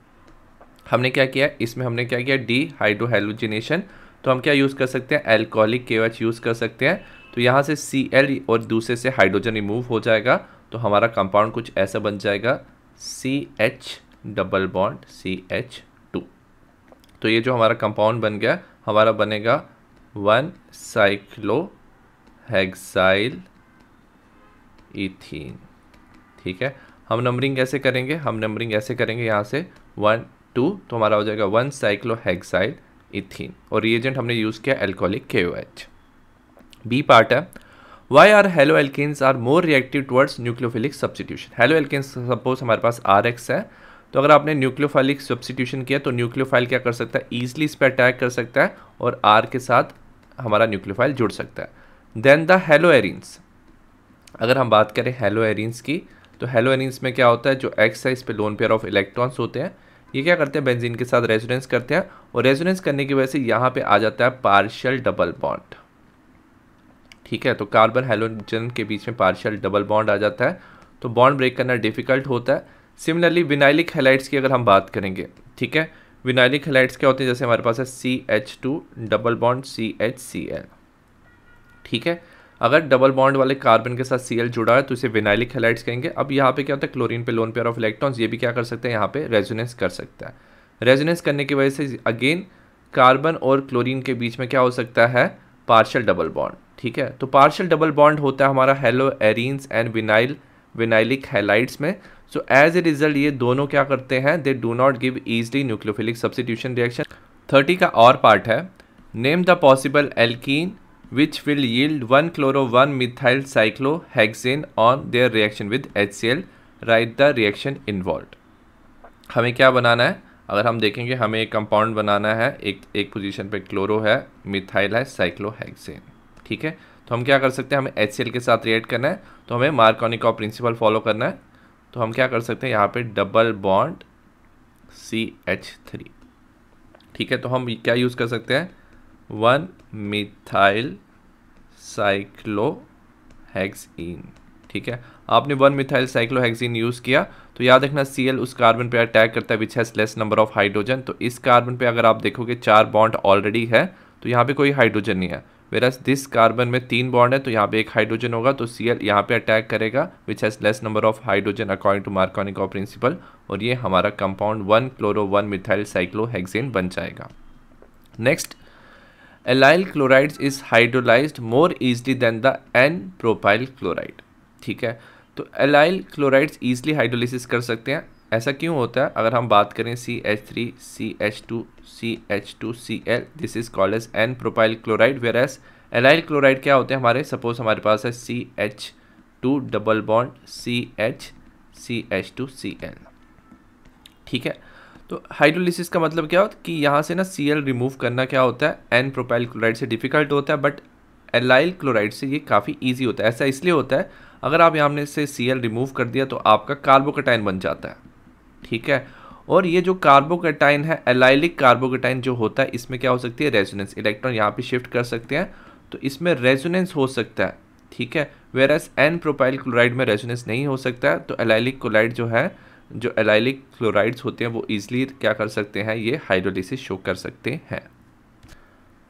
Speaker 1: हमने क्या किया? इसमें हमने क्या किया? डी हाइड्रोहेलोजिनेशन तो हम क्या यूज़ कर सकते हैं? एल्कोहलिक के यूज़ कर सकते हैं। तो यहाँ से सी एल और दूसरे से हाइड्रोजन रिमूव हो जाएगा। तो हमारा कंपाउंड कुछ ऐसा बन जाएगा। C H double bond C H two तो ये जो हमारा कंपाउंड बन गया, हमारा बनेगा वन साइक्लो हेक्साइल इथीन ठीक है? हम नंबरिंग कैसे करेंगे, हम नंबरिंग ऐसे करेंगे यहाँ से वन टू तो हमारा हो जाएगा वन साइक्लो हेक्साइल इथीन और रिएजेंट हमने यूज़ किया एल्कोहलिक के बी पार्ट है why are halo alkanes are more reactive towards nucleophilic substitution halo alkanes suppose हमारे पास आर एक्स है तो अगर आपने न्यूक्लियोफाइलिक सब्सिट्यूशन किया तो न्यूक्लियोफाइल क्या कर सकता है? ईजिली इस पर अटैक कर सकता है और आर के साथ हमारा न्यूक्लियोफाइल जुड़ सकता है. देन द हेलो एरिन्स अगर हम बात करें हेलो एरिन्स की तो हेलो एरिन्स में क्या होता है? जो एक्स है, इस पर लोन पेयर ऑफ़ इलेक्ट्रॉन्स होते हैं ये क्या करते हैं? बेंजीन के साथ रेजोनेंस करते हैं और रेजोनेंस करने की वजह से यहाँ पे आ जाता है पार्शियल डबल बॉन्ड ठीक है तो कार्बन हेलोजन के बीच में पार्शियल डबल बॉन्ड आ जाता है। तो बॉन्ड ब्रेक करना डिफ़िकल्ट होता है। सिमिलरली विनाइलिक हेलाइट्स की अगर हम बात करेंगे, ठीक है? विनाइलिक हेलाइट्स क्या होते हैं? जैसे हमारे पास है C H two double bond C H C L ठीक है? अगर डबल बॉन्ड वाले कार्बन के साथ सी जुड़ा है तो इसे विनाइलिक हेलाइट्स कहेंगे। अब यहाँ पे क्या होता है? क्लोरीन पे लोन पेयर ऑफ़ इलेक्ट्रॉन्स ये भी क्या कर सकते हैं? यहाँ पे रेजोनेंस कर सकता है। रेजोनेंस करने की वजह से अगेन कार्बन और क्लोरीन के बीच में क्या हो सकता है? पार्शल डबल बॉन्ड ठीक है? तो पार्शल डबल बॉन्ड होता है हमारा halo arenes and vinyl vinylic halides में। सो एज ए रिज़ल्ट ये दोनों क्या करते हैं? They do not give easily nucleophilic substitution reaction thirty का और पार्ट है। Name the possible alkene which will yield 1 chloro 1 methyl cyclohexane on their reaction with HCl write the reaction involved. हमें क्या बनाना है? अगर हम देखेंगे, हमें एक कंपाउंड बनाना है, एक एक पोजीशन पे क्लोरो है मिथाइल है साइक्लोहेक्सेन ठीक है? तो हम क्या कर सकते हैं? हमें एच के साथ रिएक्ट करना है तो हमें मार्कोनिक प्रिंसिपल फॉलो करना है। तो हम क्या कर सकते हैं? यहाँ पे double bond C H three ठीक है? तो हम क्या यूज़ कर सकते हैं? वन मिथाइल साइक्लोहेक्सीन ठीक है? आपने वन मिथाइल साइक्लोहेक्सीन यूज़ किया तो याद रखना सी उस कार्बन पे अटैक करता है which has less number of hydrogen तो इस कार्बन पे अगर आप देखोगे, चार बॉन्ड ऑलरेडी है तो यहाँ पे कोई हाइड्रोजन नहीं है। वेरस दिस कार्बन में तीन बॉन्ड है तो यहाँ पे एक हाइड्रोजन होगा तो सी एल यहाँ पे अटैक करेगा which has less number of hydrogen according to Markovnikov of principle और ये हमारा compound one chloro one methyl cyclohexane बन जाएगा। Next allyl chlorides is hydrolysed more easily than the N propyl chloride ठीक है? तो एलाइल क्लोराइड्स ईजली हाइड्रोलिसिस कर सकते हैं। ऐसा क्यों होता है? अगर हम बात करें C H three C H two C H two C L this is called as N propyl chloride whereas allyl chloride क्या होते हैं हमारे? सपोज़ हमारे पास है C H two double bond C H C H two C L ठीक है? तो हाइड्रोलिसिस का मतलब क्या होता है कि यहाँ से ना सी रिमूव करना क्या होता है? एन प्रोपाइल क्लोराइड से डिफ़िकल्ट होता है बट एलाइल क्लोराइड से ये काफ़ी ईजी होता है। ऐसा इसलिए होता है, अगर आप यहाँ से सी रिमूव कर दिया तो आपका कार्बोकटाइन बन जाता है। ठीक है? और ये जो कार्बोकटाइन है एलाइलिक कार्बोकटाइन जो होता है, इसमें क्या हो सकती है? रेजोनेंस इलेक्ट्रॉन यहाँ पे शिफ्ट कर सकते हैं। तो इसमें रेजोनेंस हो सकता है, ठीक है? Whereas N propyl chloride में रेजोनेंस नहीं हो सकता है तो एलाइलिक क्लोराइड जो है जो एलाइलिक क्लोराइड्स होते हैं, वो ईजिली क्या कर सकते हैं, ये हाइड्रोलिसिस शो कर सकते हैं।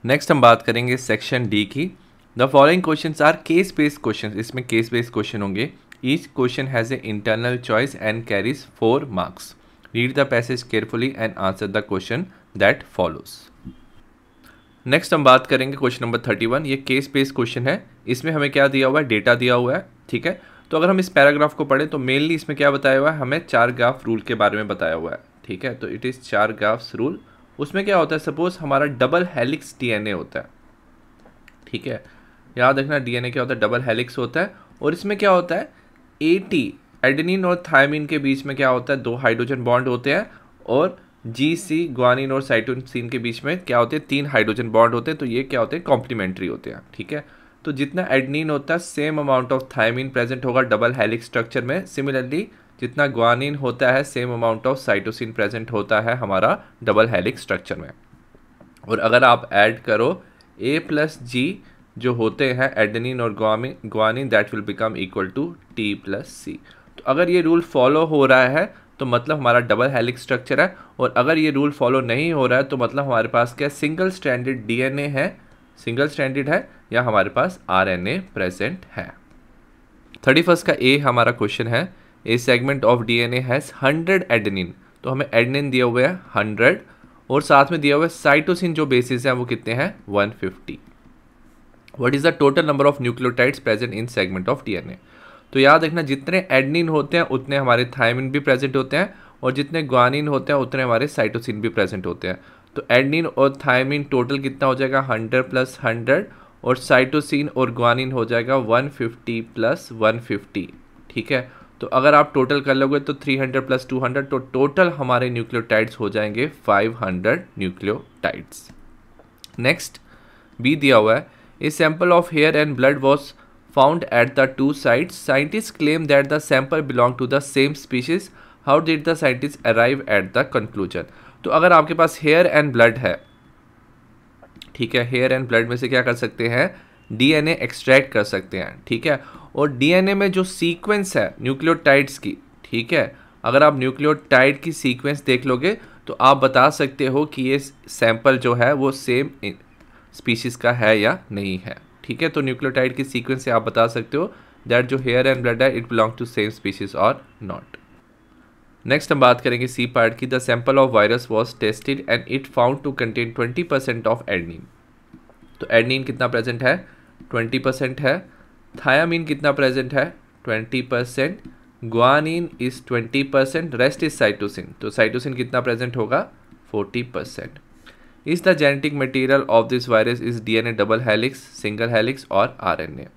Speaker 1: नेक्स्ट हम बात करेंगे सेक्शन डी की। The following question are case based question इसमें केस बेस्ड क्वेश्चन होंगे। Each question has a internal choice and carries four marks read the passage carefully and answer the question that follows next हम बात करेंगे question number thirty one ये case based question है। इसमें हमें क्या दिया हुआ है? डेटा दिया हुआ है। ठीक है? तो अगर हम इस पैराग्राफ को पढ़ें तो मेनली इसमें क्या बताया हुआ है? हमें चार ग्राफ रूल के बारे में बताया हुआ है, ठीक है? तो it is Chargaff's rule उसमें क्या होता है? सपोज़ हमारा डबल हेलिक्स डीएनए होता है, ठीक है? याद रखना डीएनए क्या होता है? डबल हेलिक्स होता है, और इसमें क्या होता है? एटी एडेनिन और थायमिन के बीच में क्या होता है? दो हाइड्रोजन बॉन्ड होते हैं, और जी सी ग्वानिन और साइटोसिन के बीच में क्या होते हैं? तीन हाइड्रोजन बॉन्ड होते हैं तो ये क्या होते हैं? कॉम्प्लीमेंट्री होते हैं, ठीक है? तो जितना एडनिन होता है same amount of thymine present होगा डबल हेलिक स्ट्रक्चर में। सिमिलरली जितना ग्वानिन होता है same amount of cytosine present होता है हमारा डबल हेलिक स्ट्रक्चर में। और अगर आप ऐड करो ए प्लस जी जो होते हैं एडनिन और guanine guanine that will become equal to T plus C तो अगर ये रूल फॉलो हो रहा है तो मतलब हमारा डबल हेलिक स्ट्रक्चर है। और अगर ये रूल फॉलो नहीं हो रहा है तो मतलब हमारे पास क्या सिंगल स्टैंडर्ड डीएनए है। सिंगल स्टैंडर्ड है। या हमारे पास आरएनए प्रेजेंट है। थर्टी फ़र्स्ट का ए हमारा क्वेश्चन है। A segment of DNA has hundred adenine तो हमें एडनिन दिया हुआ है हंड्रेड और साथ में दिया हुआ है साइटोसिन जो बेसिस है, वो कितने हैं? One fifty what is the total number of nucleotides present in segment of DNA तो याद रखना, जितने एडनिन होते हैं, उतने हमारे थायमिन भी प्रेजेंट होते हैं और जितने ग्वानिन होते हैं, उतने हमारे साइटोसिन भी प्रेजेंट होते हैं। तो एडनिन और थायमिन टोटल कितना हो जाएगा? हंड्रेड प्लस हंड्रेड और साइटोसिन और ग्वानिन हो जाएगा one fifty plus one fifty ठीक है तो अगर आप टोटल कर लोगे तो three hundred plus two hundred तो टोटल हमारे न्यूक्लियोटाइड्स हो जाएँगे five hundred nucleotides next B दिया हुआ है a sample of hair and blood was found at the two sites. Scientists claim that the sample belong to the same species. How did the scientists arrive at the conclusion? तो अगर आपके पास hair and blood है ठीक है hair and blood में से क्या कर सकते हैं? डीएनए एक्सट्रैक्ट कर सकते हैं, ठीक है? और डीएनए में जो सीक्वेंस है न्यूक्लियोटाइड्स की, ठीक है? अगर आप न्यूक्लियोटाइड की सीक्वेंस देख लोगे तो आप बता सकते हो कि ये सैंपल जो है, वो सेम स्पीशीज़ का है या नहीं है, ठीक है? तो न्यूक्लियोटाइड की सीक्वेंस से आप बता सकते हो दैट जो हेयर एंड ब्लड है it belong to same species और नॉट नेक्स्ट हम बात करेंगे सी पार्ट की. The sample of virus was tested and it found to contain twenty percent of adenine तो एडनिन कितना प्रेजेंट है? ट्वेंटी परसेंट है. थायामीन कितना प्रेजेंट है? Twenty percent guanine is twenty percent rest is cytosine तो cytosine कितना present होगा? Forty percent is the genetic material of this virus is DNA double helix single helix और RNA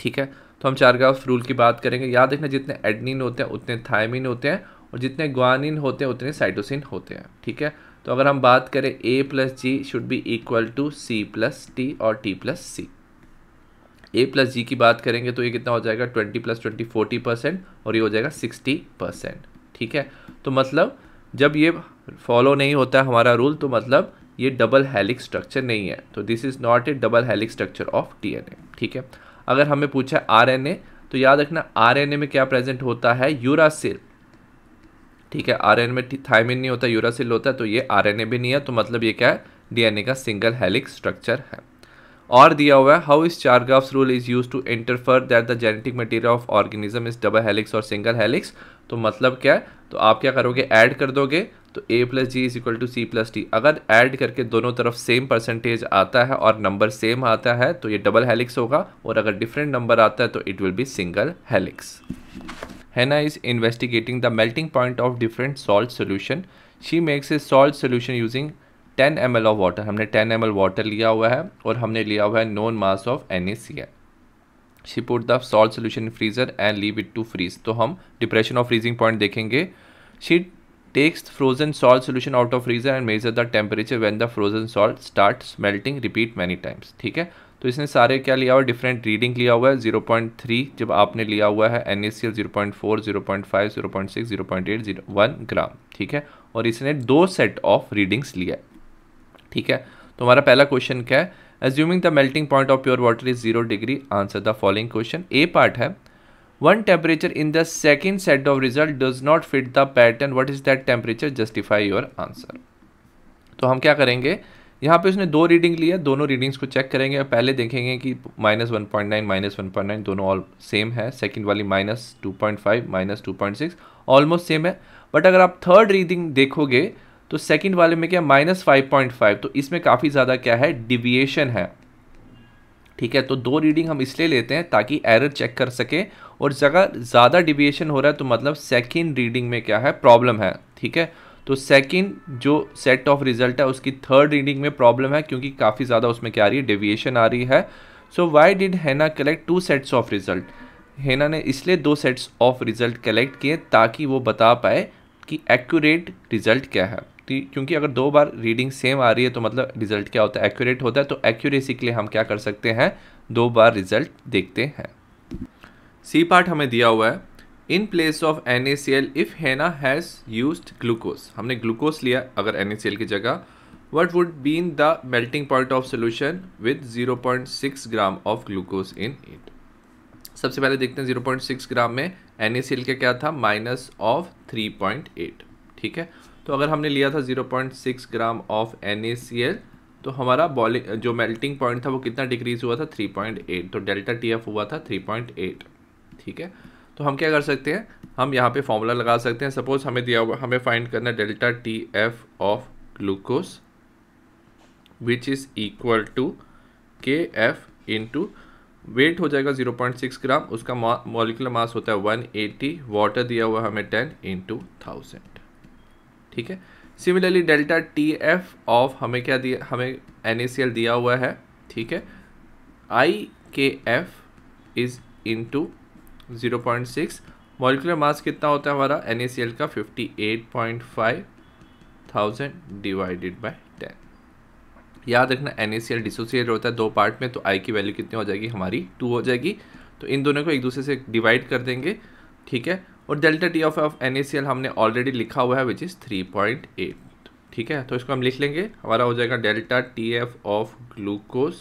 Speaker 1: ठीक है? तो हम चार ग्राफ रूल की बात करेंगे। याद रखना, जितने एडनिन होते हैं, उतने थायमिन होते हैं और जितने ग्वानिन होते हैं, उतने साइटोसिन होते हैं, ठीक है? तो अगर हम बात करें A plus G should be equal to C plus T और T plus C A plus G की बात करेंगे तो ये कितना हो जाएगा? Twenty plus twenty, forty percent और ये हो जाएगा सिक्सटी परसेंट ठीक है? तो मतलब जब ये फॉलो नहीं होता है हमारा रूल तो मतलब ये डबल हेलिक स्ट्रक्चर नहीं है। तो this is not a double helix structure of DNA ठीक है? अगर हमें पूछा है आरएनए तो याद रखना आरएनए में क्या प्रेजेंट होता है? यूरासिल ठीक है, आरएनए में थायमिन नहीं होता यूरासिल होता है तो ये आरएनए भी नहीं है तो मतलब ये क्या है? डीएनए का सिंगल हेलिक्स स्ट्रक्चर है। और दिया हुआ है how is Chargaff's rule is used to interfere that the genetic material of organism is double helix और सिंगल हेलिक्स तो मतलब क्या है? तो आप क्या करोगे? ऐड कर दोगे तो A plus G is equal to C plus T अगर ऐड करके दोनों तरफ़ सेम परसेंटेज आता है और नंबर सेम आता है तो ये डबल हेलिक्स होगा और अगर डिफरेंट नंबर आता है तो it will be single helix Hannah is investigating the melting point of different salt solution she makes a salt solution using ten M of water हमने टेन एम वाटर लिया हुआ है और हमने लिया हुआ है known mass of N A C L she put the salt solution freezer and leave it to freeze तो हम डिप्रेशन ऑफ़ फ्रीजिंग पॉइंट देखेंगे. She takes frozen salt solution out of freezer and measure the temperature when the frozen salt start melting repeat many times ठीक है? तो इसने सारे क्या लिया हुआ? डिफरेंट रीडिंग लिया हुआ है। ज़ीरो पॉइंट थ्री जब आपने लिया हुआ है N S C L zero point four zero point five zero point six zero point eight zero one gram ठीक है? और इसने दो सेट ऑफ़ रीडिंग्स लिया है, ठीक है? तो हमारा पहला क्वेश्चन क्या है? Assuming the melting point of pure water is zero degree answer the following question A part है one temperature in the second set of result does not fit the pattern what is that temperature justify your answer तो हम क्या करेंगे? यहाँ पे उसने दो reading लिया, दोनों रीडिंग्स को चेक करेंगे और पहले देखेंगे कि minus one point nine minus one point nine दोनों ऑल सेम है। सेकंड वाली minus two point five minus two point six almost same है। बट अगर आप थर्ड रीडिंग देखोगे तो सेकंड वाले में क्या? माइनस फाइव पॉइंट फाइव तो इसमें काफ़ी ज़्यादा क्या है? डिविएशन है। ठीक है? तो दो रीडिंग हम इसलिए लेते हैं ताकि एरर चेक कर सके। और जगह ज़्यादा डिविएशन हो रहा है तो मतलब सेकेंड रीडिंग में क्या है? प्रॉब्लम है, ठीक है? तो सेकंड जो सेट ऑफ़ रिज़ल्ट है, उसकी थर्ड रीडिंग में प्रॉब्लम है क्योंकि काफ़ी ज़्यादा उसमें क्या आ रही है? डेविएशन आ रही है। So why did Hannah collect two sets of result Hannah ने इसलिए दो सेट्स ऑफ़ रिज़ल्ट कलेक्ट किए ताकि वो बता पाए कि एक्यूरेट रिज़ल्ट क्या है। क्योंकि अगर दो बार रीडिंग सेम आ रही है तो मतलब रिज़ल्ट क्या होता है? एक्यूरेट होता है तो एक्यूरेसी के लिए हम क्या कर सकते हैं? दो बार रिज़ल्ट देखते हैं। सी पार्ट हमें दिया हुआ है। In place of N A C L if Hannah has used glucose हमने ग्लूकोज लिया अगर एन ए सी एल की जगह what would been the melting point of solution with zero point six gram of glucose in it सबसे पहले देखते हैं zero point six ग्राम में एन ए सी एल का क्या था? Minus of three point eight ठीक है? तो अगर हमने लिया था zero point six gram of N A C L तो हमारा बॉलिंग, जो मेल्टिंग पॉइंट था वो कितना डिक्रीज हुआ था? Three point eight. तो डेल्टा टी एफ़ हुआ था थ्री पॉइंट एट। ठीक है? तो हम क्या कर सकते हैं? हम यहाँ पे फॉर्मूला लगा सकते हैं। सपोज़ हमें दिया हुआ, हमें फाइंड करना है delta T F of glucose which is equal to K F into weight हो जाएगा 0.6 ग्राम। उसका मॉलिकुलर मास होता है 180 वाटर दिया हुआ हमें 10 इंटू थाउज़ेंड ठीक है? Similarly delta T F of हमें क्या दिया, हमें एन ए सी एल दिया हुआ है, ठीक है? I K F is into zero point six molecular mass कितना होता है हमारा? एन ए सी एल का fifty eight point five thousand divided by ten याद रखना N A C L dissociate होता है दो पार्ट में तो आई की वैल्यू कितनी हो जाएगी? हमारी टू हो जाएगी। तो इन दोनों को एक दूसरे से डिवाइड कर देंगे, ठीक है? और delta T of of N हमने ऑलरेडी लिखा हुआ है which is three point eight ठीक है? तो इसको हम लिख लेंगे। हमारा हो जाएगा delta T F of glucose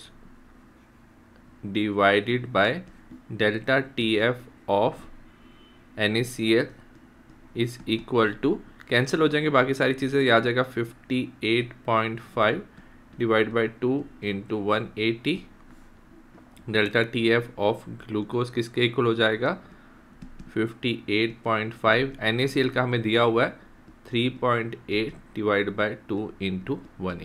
Speaker 1: divided by delta T F of N is equal to cancel हो जाएँगे बाकी सारी चीज़ें आ जाएगा fifty eight point five divide by two into one eighty delta T F of glucose किसके equal हो जाएगा? Fifty eight point five N का हमें दिया हुआ है three point eight divide by two into one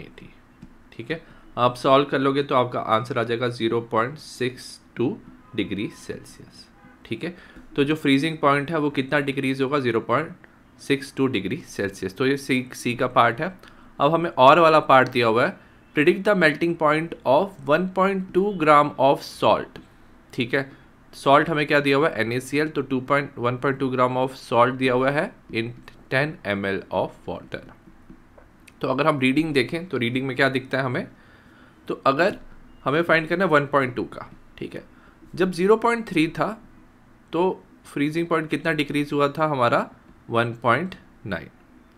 Speaker 1: ठीक है? आप सॉल्व कर लोगे तो आपका आंसर आ जाएगा zero point six two degree Celsius ठीक है? तो जो फ्रीजिंग पॉइंट है वो कितना डिग्रीज होगा? Zero point six two degree Celsius तो ये सी सी का पार्ट है। अब हमें और वाला पार्ट दिया हुआ है। Predict the melting point of 1.2 gram of salt ठीक है? सॉल्ट हमें क्या दिया हुआ है? एन तो 2.1.2 ग्राम ऑफ़ सॉल्ट दिया हुआ है इन 10 एम ऑफ़ वाटर तो अगर हम रीडिंग देखें तो रीडिंग में क्या दिखता है हमें? तो अगर हमें फाइंड करना है 1.2 का, ठीक है? जब 0.3 था तो फ्रीजिंग पॉइंट कितना डिक्रीज हुआ था? हमारा 1.9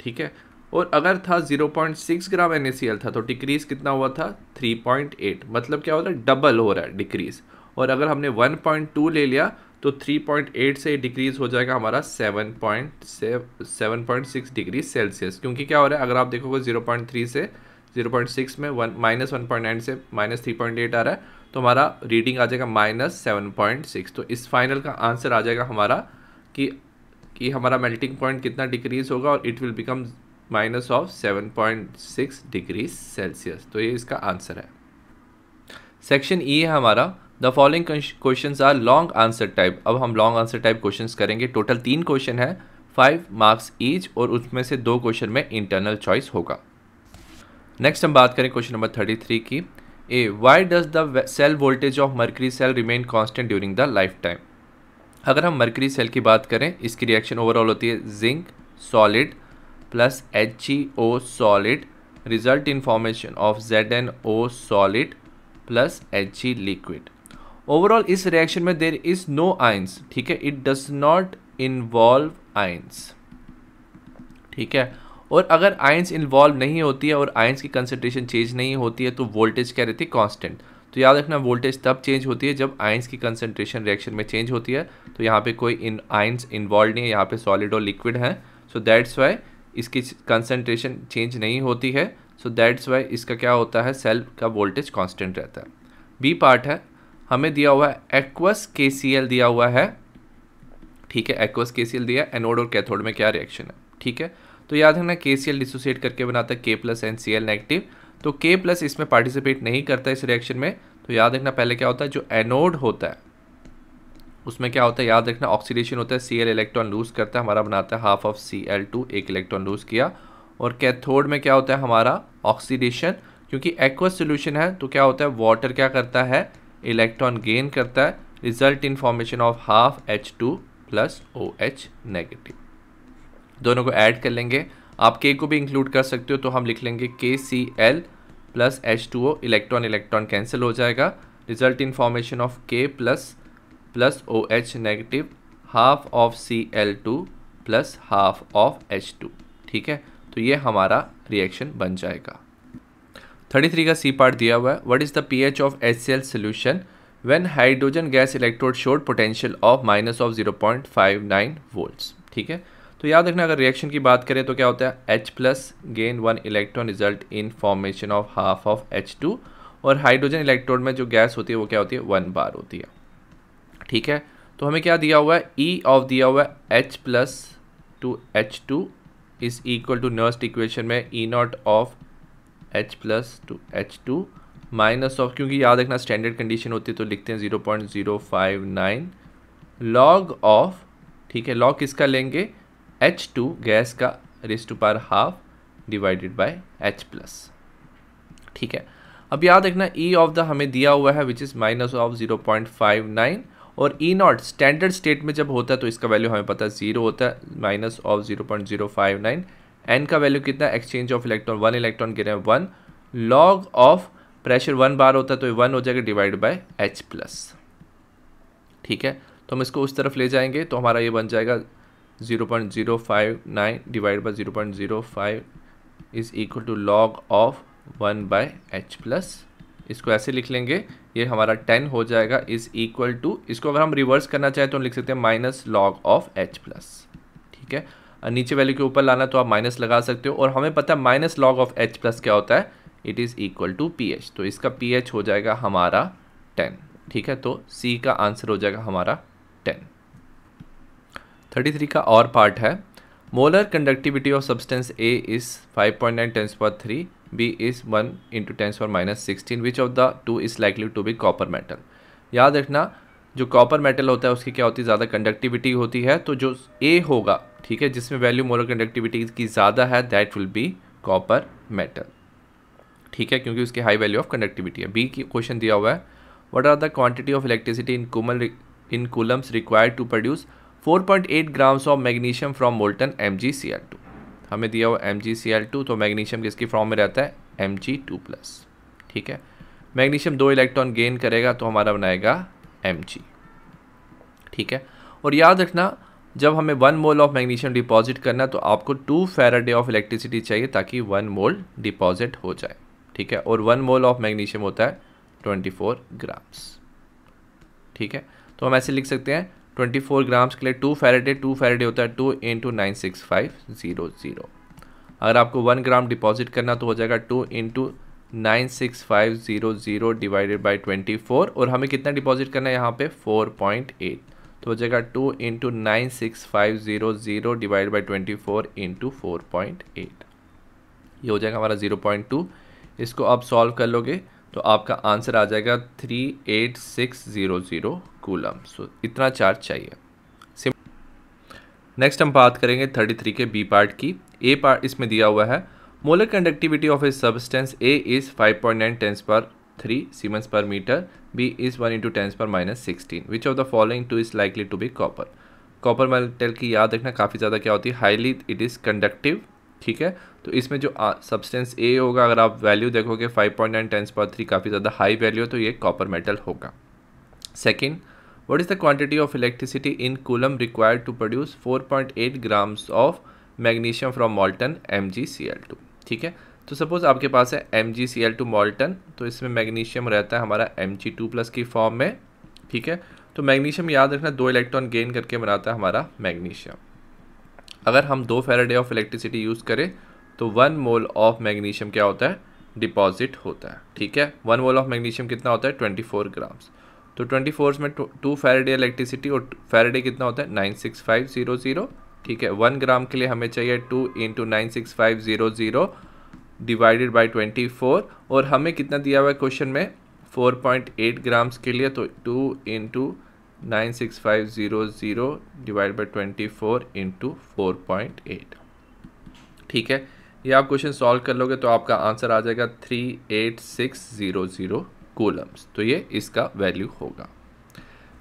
Speaker 1: ठीक है? और अगर था 0.6 ग्राम एन था तो डिक्रीज कितना हुआ था? 3.8 मतलब क्या हो रहा है? डबल हो रहा है डिक्रीज और अगर हमने 1.2 ले लिया तो 3.8 से डिक्रीज हो जाएगा हमारा 7.7.6 डिग्री सेल्सियस। क्योंकि क्या हो रहा है, अगर आप देखोगे 0.3 से 0.6 में वन, माइनस वन से माइनस थ्री आ रहा है तो हमारा रीडिंग आ जाएगा माइनस सेवन पॉइंट सिक्स। तो इस फाइनल का आंसर आ जाएगा हमारा कि कि हमारा मेल्टिंग पॉइंट कितना डिक्रीज होगा और it will become minus of seven point six degree Celsius. तो ये इसका आंसर है। सेक्शन ई e है हमारा the following question are long answer type अब हम लॉन्ग आंसर टाइप क्वेश्चन करेंगे. टोटल तीन क्वेश्चन है. फाइव मार्क्स ईच और उसमें से दो क्वेश्चन में इंटरनल चॉइस होगा. नेक्स्ट हम बात करें क्वेश्चन नंबर थर्टी थ्री की. A why does the cell voltage of mercury cell remain constant during the lifetime अगर हम मर्करी सेल की बात करें, इसकी रिएक्शन ओवरऑल होती है zinc solid plus H E O solid result in formation of Z N O solid plus H E liquid overall इस reaction में देर इज़ नो आइंस ठीक है? It does not involve ions ठीक है? और अगर आइंस इन्वॉल्व नहीं होती है और आइंस की कंसनट्रेशन चेंज नहीं होती है तो वोल्टेज क्या रहती है? कांस्टेंट तो याद रखना वोल्टेज तब चेंज होती है जब आइंस की कंसनट्रेशन रिएक्शन में चेंज होती है। तो यहाँ पे कोई इन आयंस इन्वॉल्व नहीं है, यहाँ पे सॉलिड और लिक्विड है। सो दैट्स वाई इसकी कंसनट्रेशन चेंज नहीं होती है। सो दैट्स वाई इसका क्या होता है? सेल का वोल्टेज कॉन्स्टेंट रहता है। बी पार्ट है हमें दिया हुआ है एक्वस के दिया हुआ है। ठीक है एक्वस के दिया एनोड और कैथोड में क्या रिएक्शन है? ठीक है तो याद रखना के सी एल डिसोसिएट करके बनाता है K plus N C L negative तो के प्लस इसमें पार्टिसिपेट नहीं करता इस रिएक्शन में। तो याद रखना पहले क्या होता है, जो एनोड होता है, उसमें क्या होता है, याद रखना ऑक्सीडेशन होता है सी एल इलेक्ट्रॉन लूज करता है, हमारा बनाता है half of C L two एक इलेक्ट्रॉन लूज किया। और कैथोड में क्या होता है, हमारा ऑक्सीडेशन क्योंकि एक्वस सोल्यूशन है तो क्या होता है वाटर क्या करता है इलेक्ट्रॉन गेन करता है result in formation of half H two plus O H negative दोनों को ऐड कर लेंगे। आप के को भी इंक्लूड कर सकते हो तो हम लिख लेंगे K C L plus H two O electron electron cancel हो जाएगा। Result in formation of K plus plus O H negative half of C L two plus half of H two ठीक है? तो ये हमारा रिएक्शन बन जाएगा। Thirty three का सी पार्ट दिया हुआ है। What is the P H of H C L solution when hydrogen gas electrode showed potential of minus of zero point five nine volts ठीक है? तो याद रखना, अगर रिएक्शन की बात करें तो क्या होता है? H plus gain one electron result in formation of half of H two और हाइड्रोजन इलेक्ट्रोड में जो गैस होती है, वो क्या होती है? वन बार होती है। ठीक है? तो हमें क्या दिया हुआ है? ई e ऑफ़ दिया हुआ है H plus two H two is equal to Nernst equation में E naught of H plus two H two minus of क्योंकि याद रखना स्टैंडर्ड कंडीशन होती है तो लिखते हैं zero point zero five nine log of ठीक है लॉग किसका लेंगे? एच टू गैस का raise to power half divided by H plus ठीक है, अब याद रखना ई ऑफ़ द हमें दिया हुआ है which is minus of zero point five nine और ई नॉट स्टैंडर्ड स्टेट में जब होता है तो इसका वैल्यू हमें पता है ज़ीरो होता है minus of zero point zero five nine N का वैल्यू कितना exchange of electron one electron गिरे हैं one log of pressure one bar होता है तो वन हो जाएगा डिवाइड बाय एच प्लस ठीक है? तो हम इसको उस तरफ़ ले जाएँगे तो हमारा ये बन जाएगा zero point zero five nine divide by zero point zero five is equal to log of one by H plus इसको ऐसे लिख लेंगे, ये हमारा टेन हो जाएगा इज़ इक्वल टू इसको अगर हम रिवर्स करना चाहें तो हम लिख सकते हैं minus log of H plus ठीक है? नीचे वैल्यू के ऊपर लाना तो आप माइनस लगा सकते हो। और हमें पता है minus log of H plus क्या होता है? It is equal to P H तो इसका पी एच हो जाएगा हमारा टेन ठीक है? तो सी का आंसर हो जाएगा हमारा टेन थर्टी थ्री का और पार्ट है। Molar conductivity of substance A is five point nine ten's power three B is one into ten's power minus sixteen which of the two is likely to be copper metal याद रखना, जो copper metal होता है, उसकी क्या होती है? ज़्यादा कंडक्टिविटी होती है। तो जो ए होगा ठीक है, जिसमें वैल्यू मोलर कंडक्टिविटी की ज़्यादा है that will be copper metal ठीक है, क्योंकि उसकी हाई वैल्यू ऑफ़ कंडक्टिविटी है। बी की क्वेश्चन दिया हुआ है what are the quantity of electricity in coulomb in coulombs required to produce 4.8 grams of magnesium from molten M हमें दिया हुआ एम तो मैग्नीशियम किसकी फॉर्म में रहता है? एम ठीक है मैग्नीशियम दो इलेक्ट्रॉन गेन करेगा तो हमारा बनाएगा एम ठीक है, और याद रखना जब हमें one mole of magnesium deposit करना तो आपको टू फेराडे ऑफ़ इलेक्ट्रिसिटी चाहिए ताकि वन मोल डिपॉजिट हो जाए। ठीक है? और वन मोल ऑफ़ मैग्नीशियम होता है ट्वेंटी फोर ग्राम्स ठीक है? तो हम ऐसे लिख सकते हैं ट्वेंटी फोर ग्राम्स के लिए टू फेराडे टू फेराडे होता है two into nine six five zero zero अगर आपको वन ग्राम डिपॉजिट करना तो हो जाएगा two into nine six five zero zero divided by twenty four और हमें कितना डिपॉजिट करना है यहाँ पे? फोर पॉइंट एट तो हो जाएगा two into nine six five zero zero divide by twenty four into four point eight ये हो जाएगा हमारा ज़ीरो पॉइंट टू इसको आप सॉल्व कर लोगे तो आपका आंसर आ जाएगा three eight six zero zero coulomb so इतना चार्ज चाहिए। नेक्स्ट हम बात करेंगे थर्टी थ्री के बी पार्ट की। ए पार्ट इसमें दिया हुआ है molar conductivity of a substance A is five point nine tens per three siemens per metre B is one into tens per minus sixteen which of the following two is likely to be copper copper metal की याद रखना काफ़ी ज़्यादा क्या होती है? Highly it is conductive ठीक है? तो इसमें जो सब्सटेंस ए होगा, अगर आप वैल्यू देखोगे five point nine tens per three काफ़ी ज़्यादा हाई वैल्यू है तो ये कॉपर मेटल होगा। Second what is the quantity of electricity in coulomb required to produce four point eight grams of magnesium from molten M G C L two ठीक है? तो suppose आपके पास है M G C L two molten तो इसमें magnesium रहता है हमारा एम जी टू प्लस की फॉर्म में, ठीक है? तो मैग्नीशियम याद रखना, दो इलेक्ट्रॉन गेन करके बनाता है हमारा मैग्नीशियम अगर हम दो फेराडे ऑफ़ इलेक्ट्रिसिटी यूज़ करें तो वन मोल ऑफ़ मैग्नीशियम क्या होता है? डिपॉजिट होता है, ठीक है? वन मोल ऑफ़ मैग्नीशियम कितना होता है? ट्वेंटी फोर ग्राम्स तो ट्वेंटी फोर में टू फेराडे इलेक्ट्रिसिटी और फेराडे कितना होता है? Nine six five zero zero ठीक है? वन ग्राम के लिए हमें चाहिए two into nine six five zero zero divided twenty four और हमें कितना दिया हुआ है क्वेश्चन में? 4.8 ग्राम्स के लिए तो two into nine six five zero zero divide by twenty four into four point eight ठीक है? ये आप क्वेश्चन सॉल्व कर लोगे तो आपका आंसर आ जाएगा three eight six zero zero coulombs तो ये इसका वैल्यू होगा।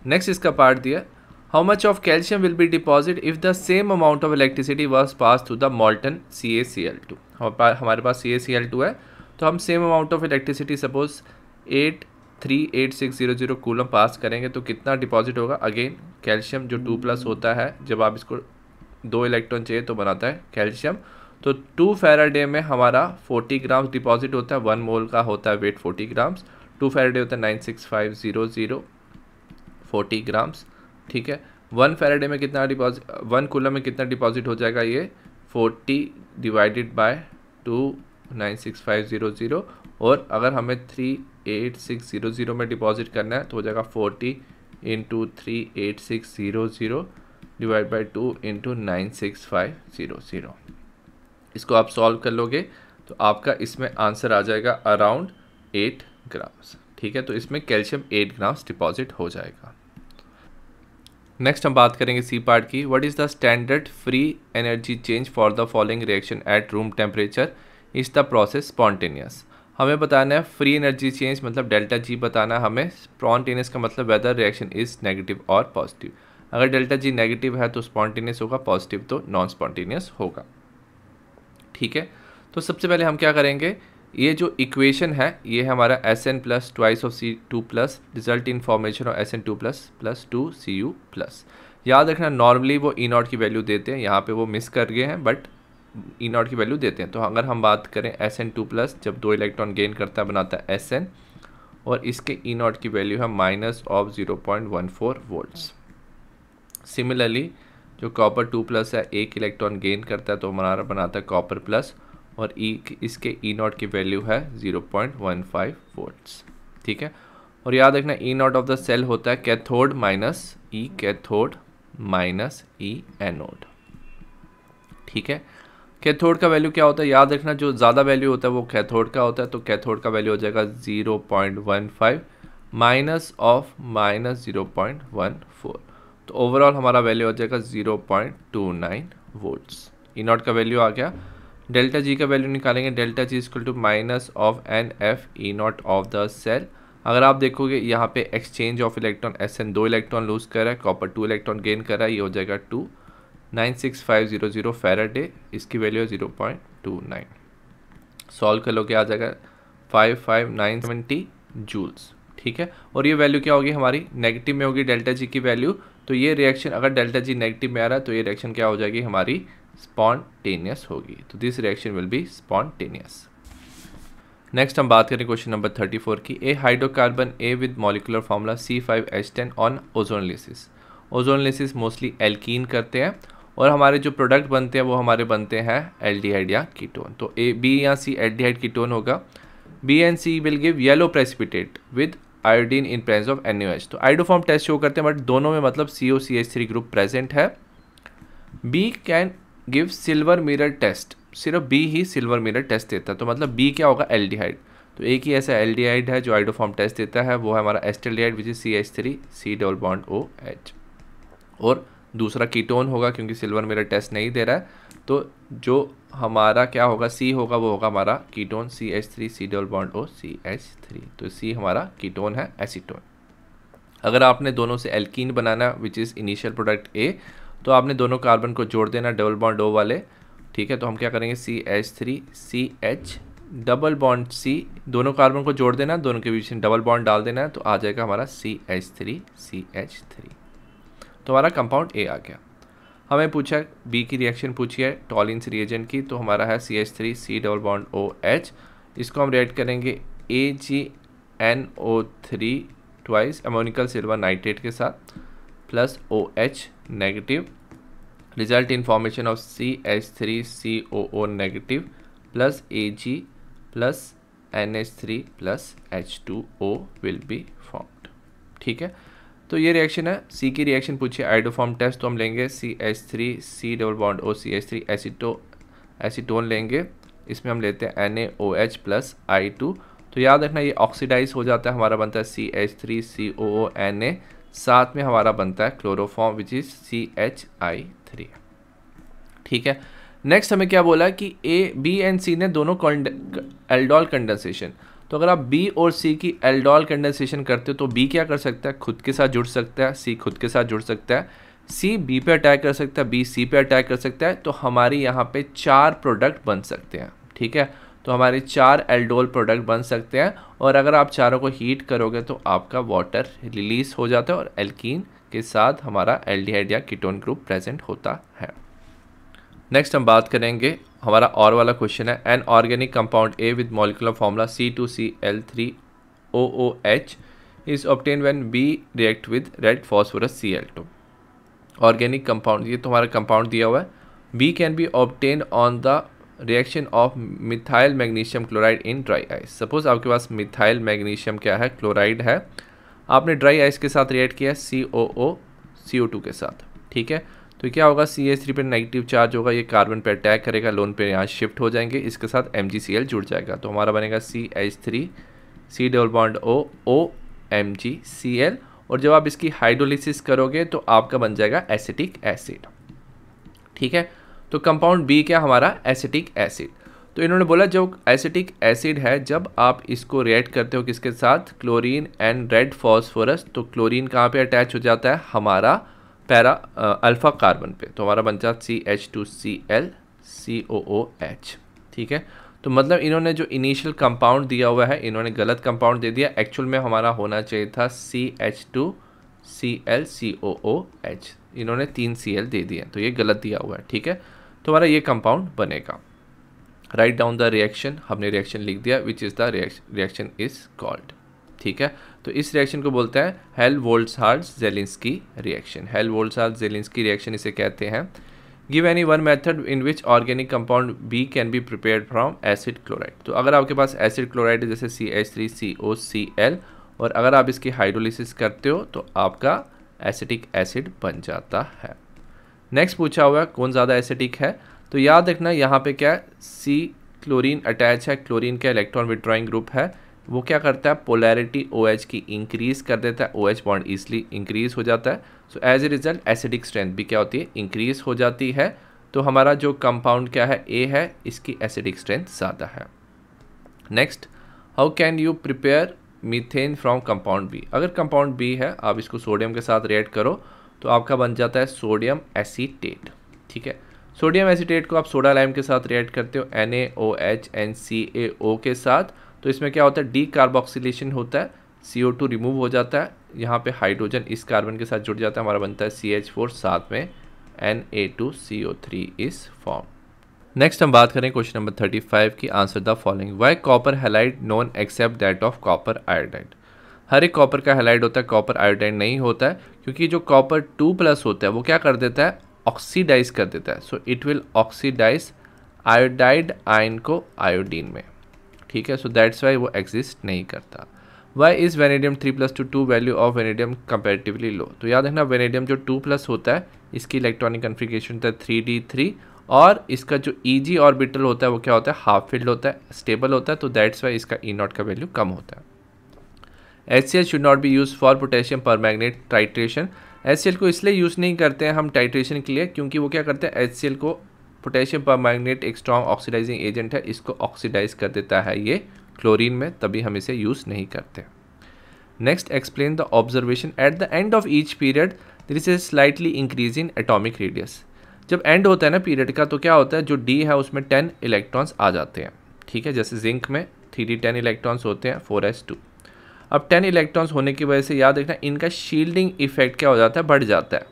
Speaker 1: नेक्स्ट इसका पार्ट दिया। How much of calcium will be deposit if the same amount of electricity was pass to the molten C A C L two हमारे पास सी A C L to है तो हम same amount of electricity suppose at three eight six zero zero coulomb pass करेंगे तो कितना deposit होगा? Again calcium जो टू प्लस होता है जब आप इसको दो इलेक्ट्रॉन चाहिए तो बनाता है कैल्शियम तो टू फेराडे में हमारा फोर्टी ग्राम्स डिपॉजिट होता है वन मोल का होता है weight forty grams two faraday होता है nine six five zero zero forty grams ठीक है? वन फेराडे में कितना डिपॉजिट वन कूलम में कितना डिपॉजिट हो जाएगा ये? Forty divided by two nine six five zero zero और अगर हमें three eight six zero zero में डिपॉजिट करना है तो हो जाएगा forty into three eight six zero zero divide by two into nine six five zero zero. इसको आप सॉल्व कर लोगे तो आपका इसमें आंसर आ जाएगा अराउंड एट ग्राम्स। ठीक है तो इसमें कैल्शियम एट ग्राम्स डिपॉजिट हो जाएगा। नेक्स्ट हम बात करेंगे सी पार्ट की। What is the standard free energy change for the following reaction at room temperature is the process spontaneous हमें बताना है फ्री एनर्जी चेंज मतलब डेल्टा जी बताना है हमें। स्पॉन्टेनियस का मतलब वेदर रिएक्शन इज़ नेगेटिव और पॉजिटिव अगर डेल्टा जी नेगेटिव है तो स्पॉन्टेनियस होगा पॉजिटिव तो नॉन स्पॉन्टेनियस होगा। ठीक है? तो सबसे पहले हम क्या करेंगे? ये जो इक्वेशन है, ये हमारा S N plus twice of C two plus result in formation of S N two plus plus two C U plus याद रखना नॉर्मली वो ई नॉट की वैल्यू देते हैं, यहाँ पे वो मिस कर गए हैं बट ई नॉट की वैल्यू देते हैं। तो अगर हम बात करें एस एन टू प्लस जब दो इलेक्ट्रॉन गेन करता है, बनाता है एस एन और इसके ई नॉट की वैल्यू है minus of zero point one four volts similarly जो कॉपर टू प्लस है, एक इलेक्ट्रॉन गेन करता है तो हमारा बनाता है कॉपर प्लस और ई e, इसके ई नॉट की वैल्यू है ज़ीरो पॉइंट वन फाइव ठीक है? और याद रखना E naught of the cell होता है cathode minus E cathode minus E anode ठीक है? कैथोड का वैल्यू क्या होता है? याद रखना जो ज़्यादा वैल्यू होता है वो कैथोड का होता है तो कैथोड का वैल्यू हो जाएगा zero point one five minus of minus zero point one four तो ओवरऑल हमारा वैल्यू हो जाएगा zero point two nine volts E naught का वैल्यू आ गया डेल्टा जी का वैल्यू निकालेंगे, delta G equal to minus of N F E naught of the cell अगर आप देखोगे, यहाँ पे exchange of electron S N दो इलेक्ट्रॉन लूज कर रहा है कॉपर टू इलेक्ट्रॉन गेन कर रहा है, ये हो जाएगा two nine six five zero zero faraday इसकी वैल्यू है zero point two nine solve कर लो क्या आ जाएगा? Five five nine seventy joules ठीक है? और ये वैल्यू क्या होगी हमारी? नेगेटिव में होगी डेल्टा जी की वैल्यू तो ये रिएक्शन अगर डेल्टा जी नेगेटिव में आ रहा है तो ये रिएक्शन क्या हो जाएगी हमारी? स्पॉन्टेनियस होगी। तो this reaction will be spontaneous next हम बात करें क्वेश्चन नंबर थर्टी फोर की A hydrocarbon A with molecular formula C five H ten on ozonolysis ozonolysis mostly alkene करते हैं और हमारे जो प्रोडक्ट बनते हैं वो हमारे बनते हैं एल्डिहाइड या कीटोन तो ए बी या सी एल्डिहाइड कीटोन होगा। B and C will give yellow precipitate with iodine in presence of N तो आइडोफॉर्म टेस्ट शो करते हैं बट दोनों में मतलब C O C H three group present है। B can give silver mirror test, सिर्फ़ B ही silver mirror test देता है। तो मतलब बी क्या होगा? एल्डिहाइड। तो एक ही ऐसा एल्डिहाइड है जो आइडोफॉर्म टेस्ट देता है, वो है हमारा acetaldehyde which is C H three C double bond O H और दूसरा कीटोन होगा, क्योंकि सिल्वर मिरर टेस्ट नहीं दे रहा है। तो जो हमारा क्या होगा? सी होगा, वो होगा हमारा ketone C H three C double bond O C H three तो सी हमारा कीटोन है एसीटोन अगर आपने दोनों से alkene banana which is initial product A तो आपने दोनों कार्बन को जोड़ देना डबल बॉन्ड ओ वाले। ठीक है तो हम क्या करेंगे? C H three C H double bond C दोनों कार्बन को जोड़ देना, दोनों के बीच में डबल बॉन्ड डाल देना है तो आ जाएगा हमारा C H three C H three तो हमारा कंपाउंड ए आ गया। हमें पूछा बी की रिएक्शन पूछी है टॉलिन्स रिएजेंट की तो हमारा है C H three C double bond O H इसको हम रेड करेंगे A G N O three twice ammoniacal silver nitrate के साथ। O H negative result in formation of CH3COO negative plus Ag plus NH3 plus H2O will be formed. ठीक है? तो ये रिएक्शन है. सी की रिएक्शन पूछिए. आइडोफॉर्म टेस्ट तो हम लेंगे C H three C double bond O C H three aceto acetone लेंगे. इसमें हम लेते हैं N A O H plus I two तो याद रखना ये ऑक्सीडाइज हो जाता है. हमारा बनता है C H three C O O N A साथ में हमारा बनता है chloroform which is C H I three ठीक है? नेक्स्ट हमें क्या बोला कि ए बी एंड सी ने दोनों एल्डोल कंडेंसेशन तो अगर आप बी और सी की एल्डोल कंडेंसेशन करते हो तो बी क्या कर सकता है? खुद के साथ जुड़ सकता है सी खुद के साथ जुड़ सकता है सी बी पे अटैक कर सकता है बी सी पे अटैक कर सकता है तो हमारी यहाँ पे चार प्रोडक्ट बन सकते हैं. ठीक है? तो हमारे चार एल्डोल प्रोडक्ट बन सकते हैं। और अगर आप चारों को हीट करोगे तो आपका वाटर रिलीज़ हो जाता है और एल्कीन के साथ हमारा एल्डिहाइड या कीटोन ग्रुप प्रेजेंट होता है। नेक्स्ट हम बात करेंगे, हमारा और वाला क्वेश्चन है an organic compound A with molecular formula C two C L three O O H is obtain when B react with red phosphorus C L two organic compound ये तो हमारा कंपाउंड दिया हुआ है। B can be obtain on the reaction of methyl magnesium chloride in dry ice suppose आपके पास methyl magnesium क्या है? क्लोराइड है। आपने ड्राई आइस के साथ रिएक्ट किया सी ओ ओ सी ओ टू के साथ। ठीक है? तो क्या होगा? सी एच थ्री पर नेगेटिव चार्ज होगा, ये कार्बन पर अटैक करेगा लोन पे यहाँ शिफ्ट हो जाएँगे, इसके साथ एम जी सी एल जुड़ जाएगा। तो हमारा बनेगा C H three C double bond O O M G C L और जब आप इसकी हाइड्रोलिसिस करोगे तो आपका बन जाएगा एसिटिक एसिड ठीक है? तो कंपाउंड बी क्या हमारा? एसिटिक एसिड तो इन्होंने बोला जो एसिटिक एसिड है, जब आप इसको रिएक्ट करते हो किसके साथ? क्लोरीन एंड रेड फॉस्फोरस तो क्लोरीन कहाँ पे अटैच हो जाता है? हमारा पैरा अल्फ़ा कार्बन पे. तो हमारा बन जाता C H two C L C O O H ठीक है? तो मतलब इन्होंने जो इनिशियल कंपाउंड दिया हुआ है, इन्होंने गलत कंपाउंड दे दिया. एक्चुअल में हमारा होना चाहिए था C H two C L C O O H इन्होंने तीन सी एल दे दिए तो ये गलत दिया हुआ है. ठीक है? तो हमारा ये कंपाउंड बनेगा। राइट डाउन द रिएक्शन हमने रिएक्शन लिख दिया which is the reaction is called ठीक है? तो इस रिएक्शन को बोलते हैं hello volts hard Zelinsky reaction hello volts hard Zelinsky reaction इसे कहते हैं। Give any one method in which organic compound B can be prepare from acid chloride तो अगर आपके पास एसिड क्लोराइड है, जैसे C H three C O C L और अगर आप इसकी हाइड्रोलिसिस करते हो तो आपका एसिटिक एसिड बन जाता है। नेक्स्ट पूछा हुआ है, कौन ज़्यादा एसिटिक है? तो याद रखना यहाँ पे क्या है? सी क्लोरीन अटैच है क्लोरीन का इलेक्ट्रॉन विड्रॉइंग ग्रुप है। वो क्या करता है? पोलैरिटी ओ OH की इंक्रीज कर देता है O OH bond easily increase हो जाता है। So as a result acidic strength भी क्या होती है? इंक्रीज हो जाती है। तो हमारा जो कंपाउंड क्या है? ए है, इसकी एसिडिक स्ट्रेंथ ज़्यादा है। Next how can you prepare methane from compound B अगर कंपाउंड बी है, आप इसको सोडियम के साथ रिएक्ट करो। तो आपका बन जाता है सोडियम एसीटेट, ठीक है? सोडियम एसीटेट को आप सोडा लाइम के साथ रिएक्ट करते हो N A O H N C A O के साथ। तो इसमें क्या होता है? डी कार्बोक्सिलेशन होता है सी ओ टू रिमूव हो जाता है। यहाँ पे हाइड्रोजन इस कार्बन के साथ जुड़ जाता है, हमारा बनता है सी एच फोर साथ में N A two C O three is form next हम बात करें क्वेश्चन नंबर थर्टी फाइव की। Answer the following why copper halide none except that of copper iodide हर एक कॉपर का हेलाइड होता है कॉपर आयोडाइड नहीं होता है, क्योंकि जो कॉपर टू प्लस होता है, वो क्या कर देता है? ऑक्सीडाइज कर देता है। So it will oxidise iodide ion को आयोडीन में। ठीक है? सो दैट्स वाई वो एग्जिस्ट नहीं करता। Why is vanadium three plus to two value of vanadium comparatively low तो याद रखना वेनेडियम जो टू प्लस होता है, इसकी इलेक्ट्रॉनिक कन्फिग्रेशन होता है थ्री डी थ्री और इसका जो ई जी ऑर्बिटल होता है, वो क्या होता है? हाफ़ फ़ील्ड होता है स्टेबल होता है तो दैट्स वाई इसका ई e नॉट का वैल्यू कम होता है। H C L should not be use for potassium permanganate titration H C L को इसलिए यूज़ नहीं करते हैं हम टाइट्रेशन के लिए, क्योंकि वो क्या करते हैं? एल को पोटेशियम पर मैग्नेट एक स्ट्रॉन्ग ऑक्सीडाइजिंग एजेंट है, इसको ऑक्सीडाइज कर देता है ये क्लोरीन में, तभी हम इसे यूज़ नहीं करते। Next explain the observation at the end of each period there is a slightly increase in atomic radius जब एंड होता है ना पीरियड का तो क्या होता है? जो डी है, उसमें टेन इलेक्ट्रॉन्स आ जाते हैं। ठीक है? जैसे जिंक में थ्री डी टेन इलेक्ट्रॉन्स होते हैं फोर एस टू अब टेन इलेक्ट्रॉन्स होने की वजह से याद रखना, इनका शील्डिंग इफ़ेक्ट क्या हो जाता है? बढ़ जाता है।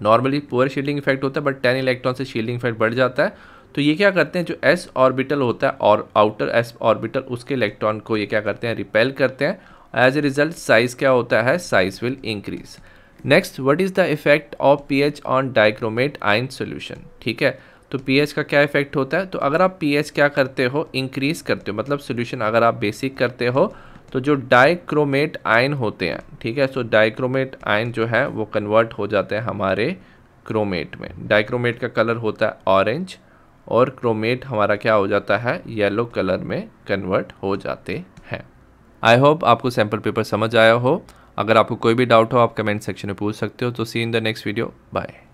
Speaker 1: नॉर्मली पुअर शील्डिंग इफ़ेक्ट होता है बट टेन इलेक्ट्रॉन से शील्डिंग इफ़ेक्ट बढ़ जाता है। तो ये क्या करते हैं? जो एस ऑर्बिटल होता है और आउटर एस ऑर्बिटल उसके इलेक्ट्रॉन को ये क्या करते हैं? रिपेल करते हैं। एज ए रिज़ल्ट साइज़ क्या होता है? Size will increase next what is the effect of pH on dichromate ion solution ठीक है? तो पीएच का क्या इफ़ेक्ट होता है? तो अगर आप पीएच क्या करते हो? इंक्रीज करते हो। मतलब सोल्यूशन अगर आप बेसिक करते हो तो जो डाइक्रोमेट आयन होते हैं, ठीक है? सो डाइक्रोमेट आयन जो है, वो कन्वर्ट हो जाते हैं हमारे क्रोमेट में। डाइक्रोमेट का कलर होता है ऑरेंज और क्रोमेट हमारा क्या हो जाता है? येलो कलर में कन्वर्ट हो जाते हैं। आई होप आपको सैंपल पेपर समझ आया हो। अगर आपको कोई भी डाउट हो, आप कमेंट सेक्शन में पूछ सकते हो। तो see in the next video bye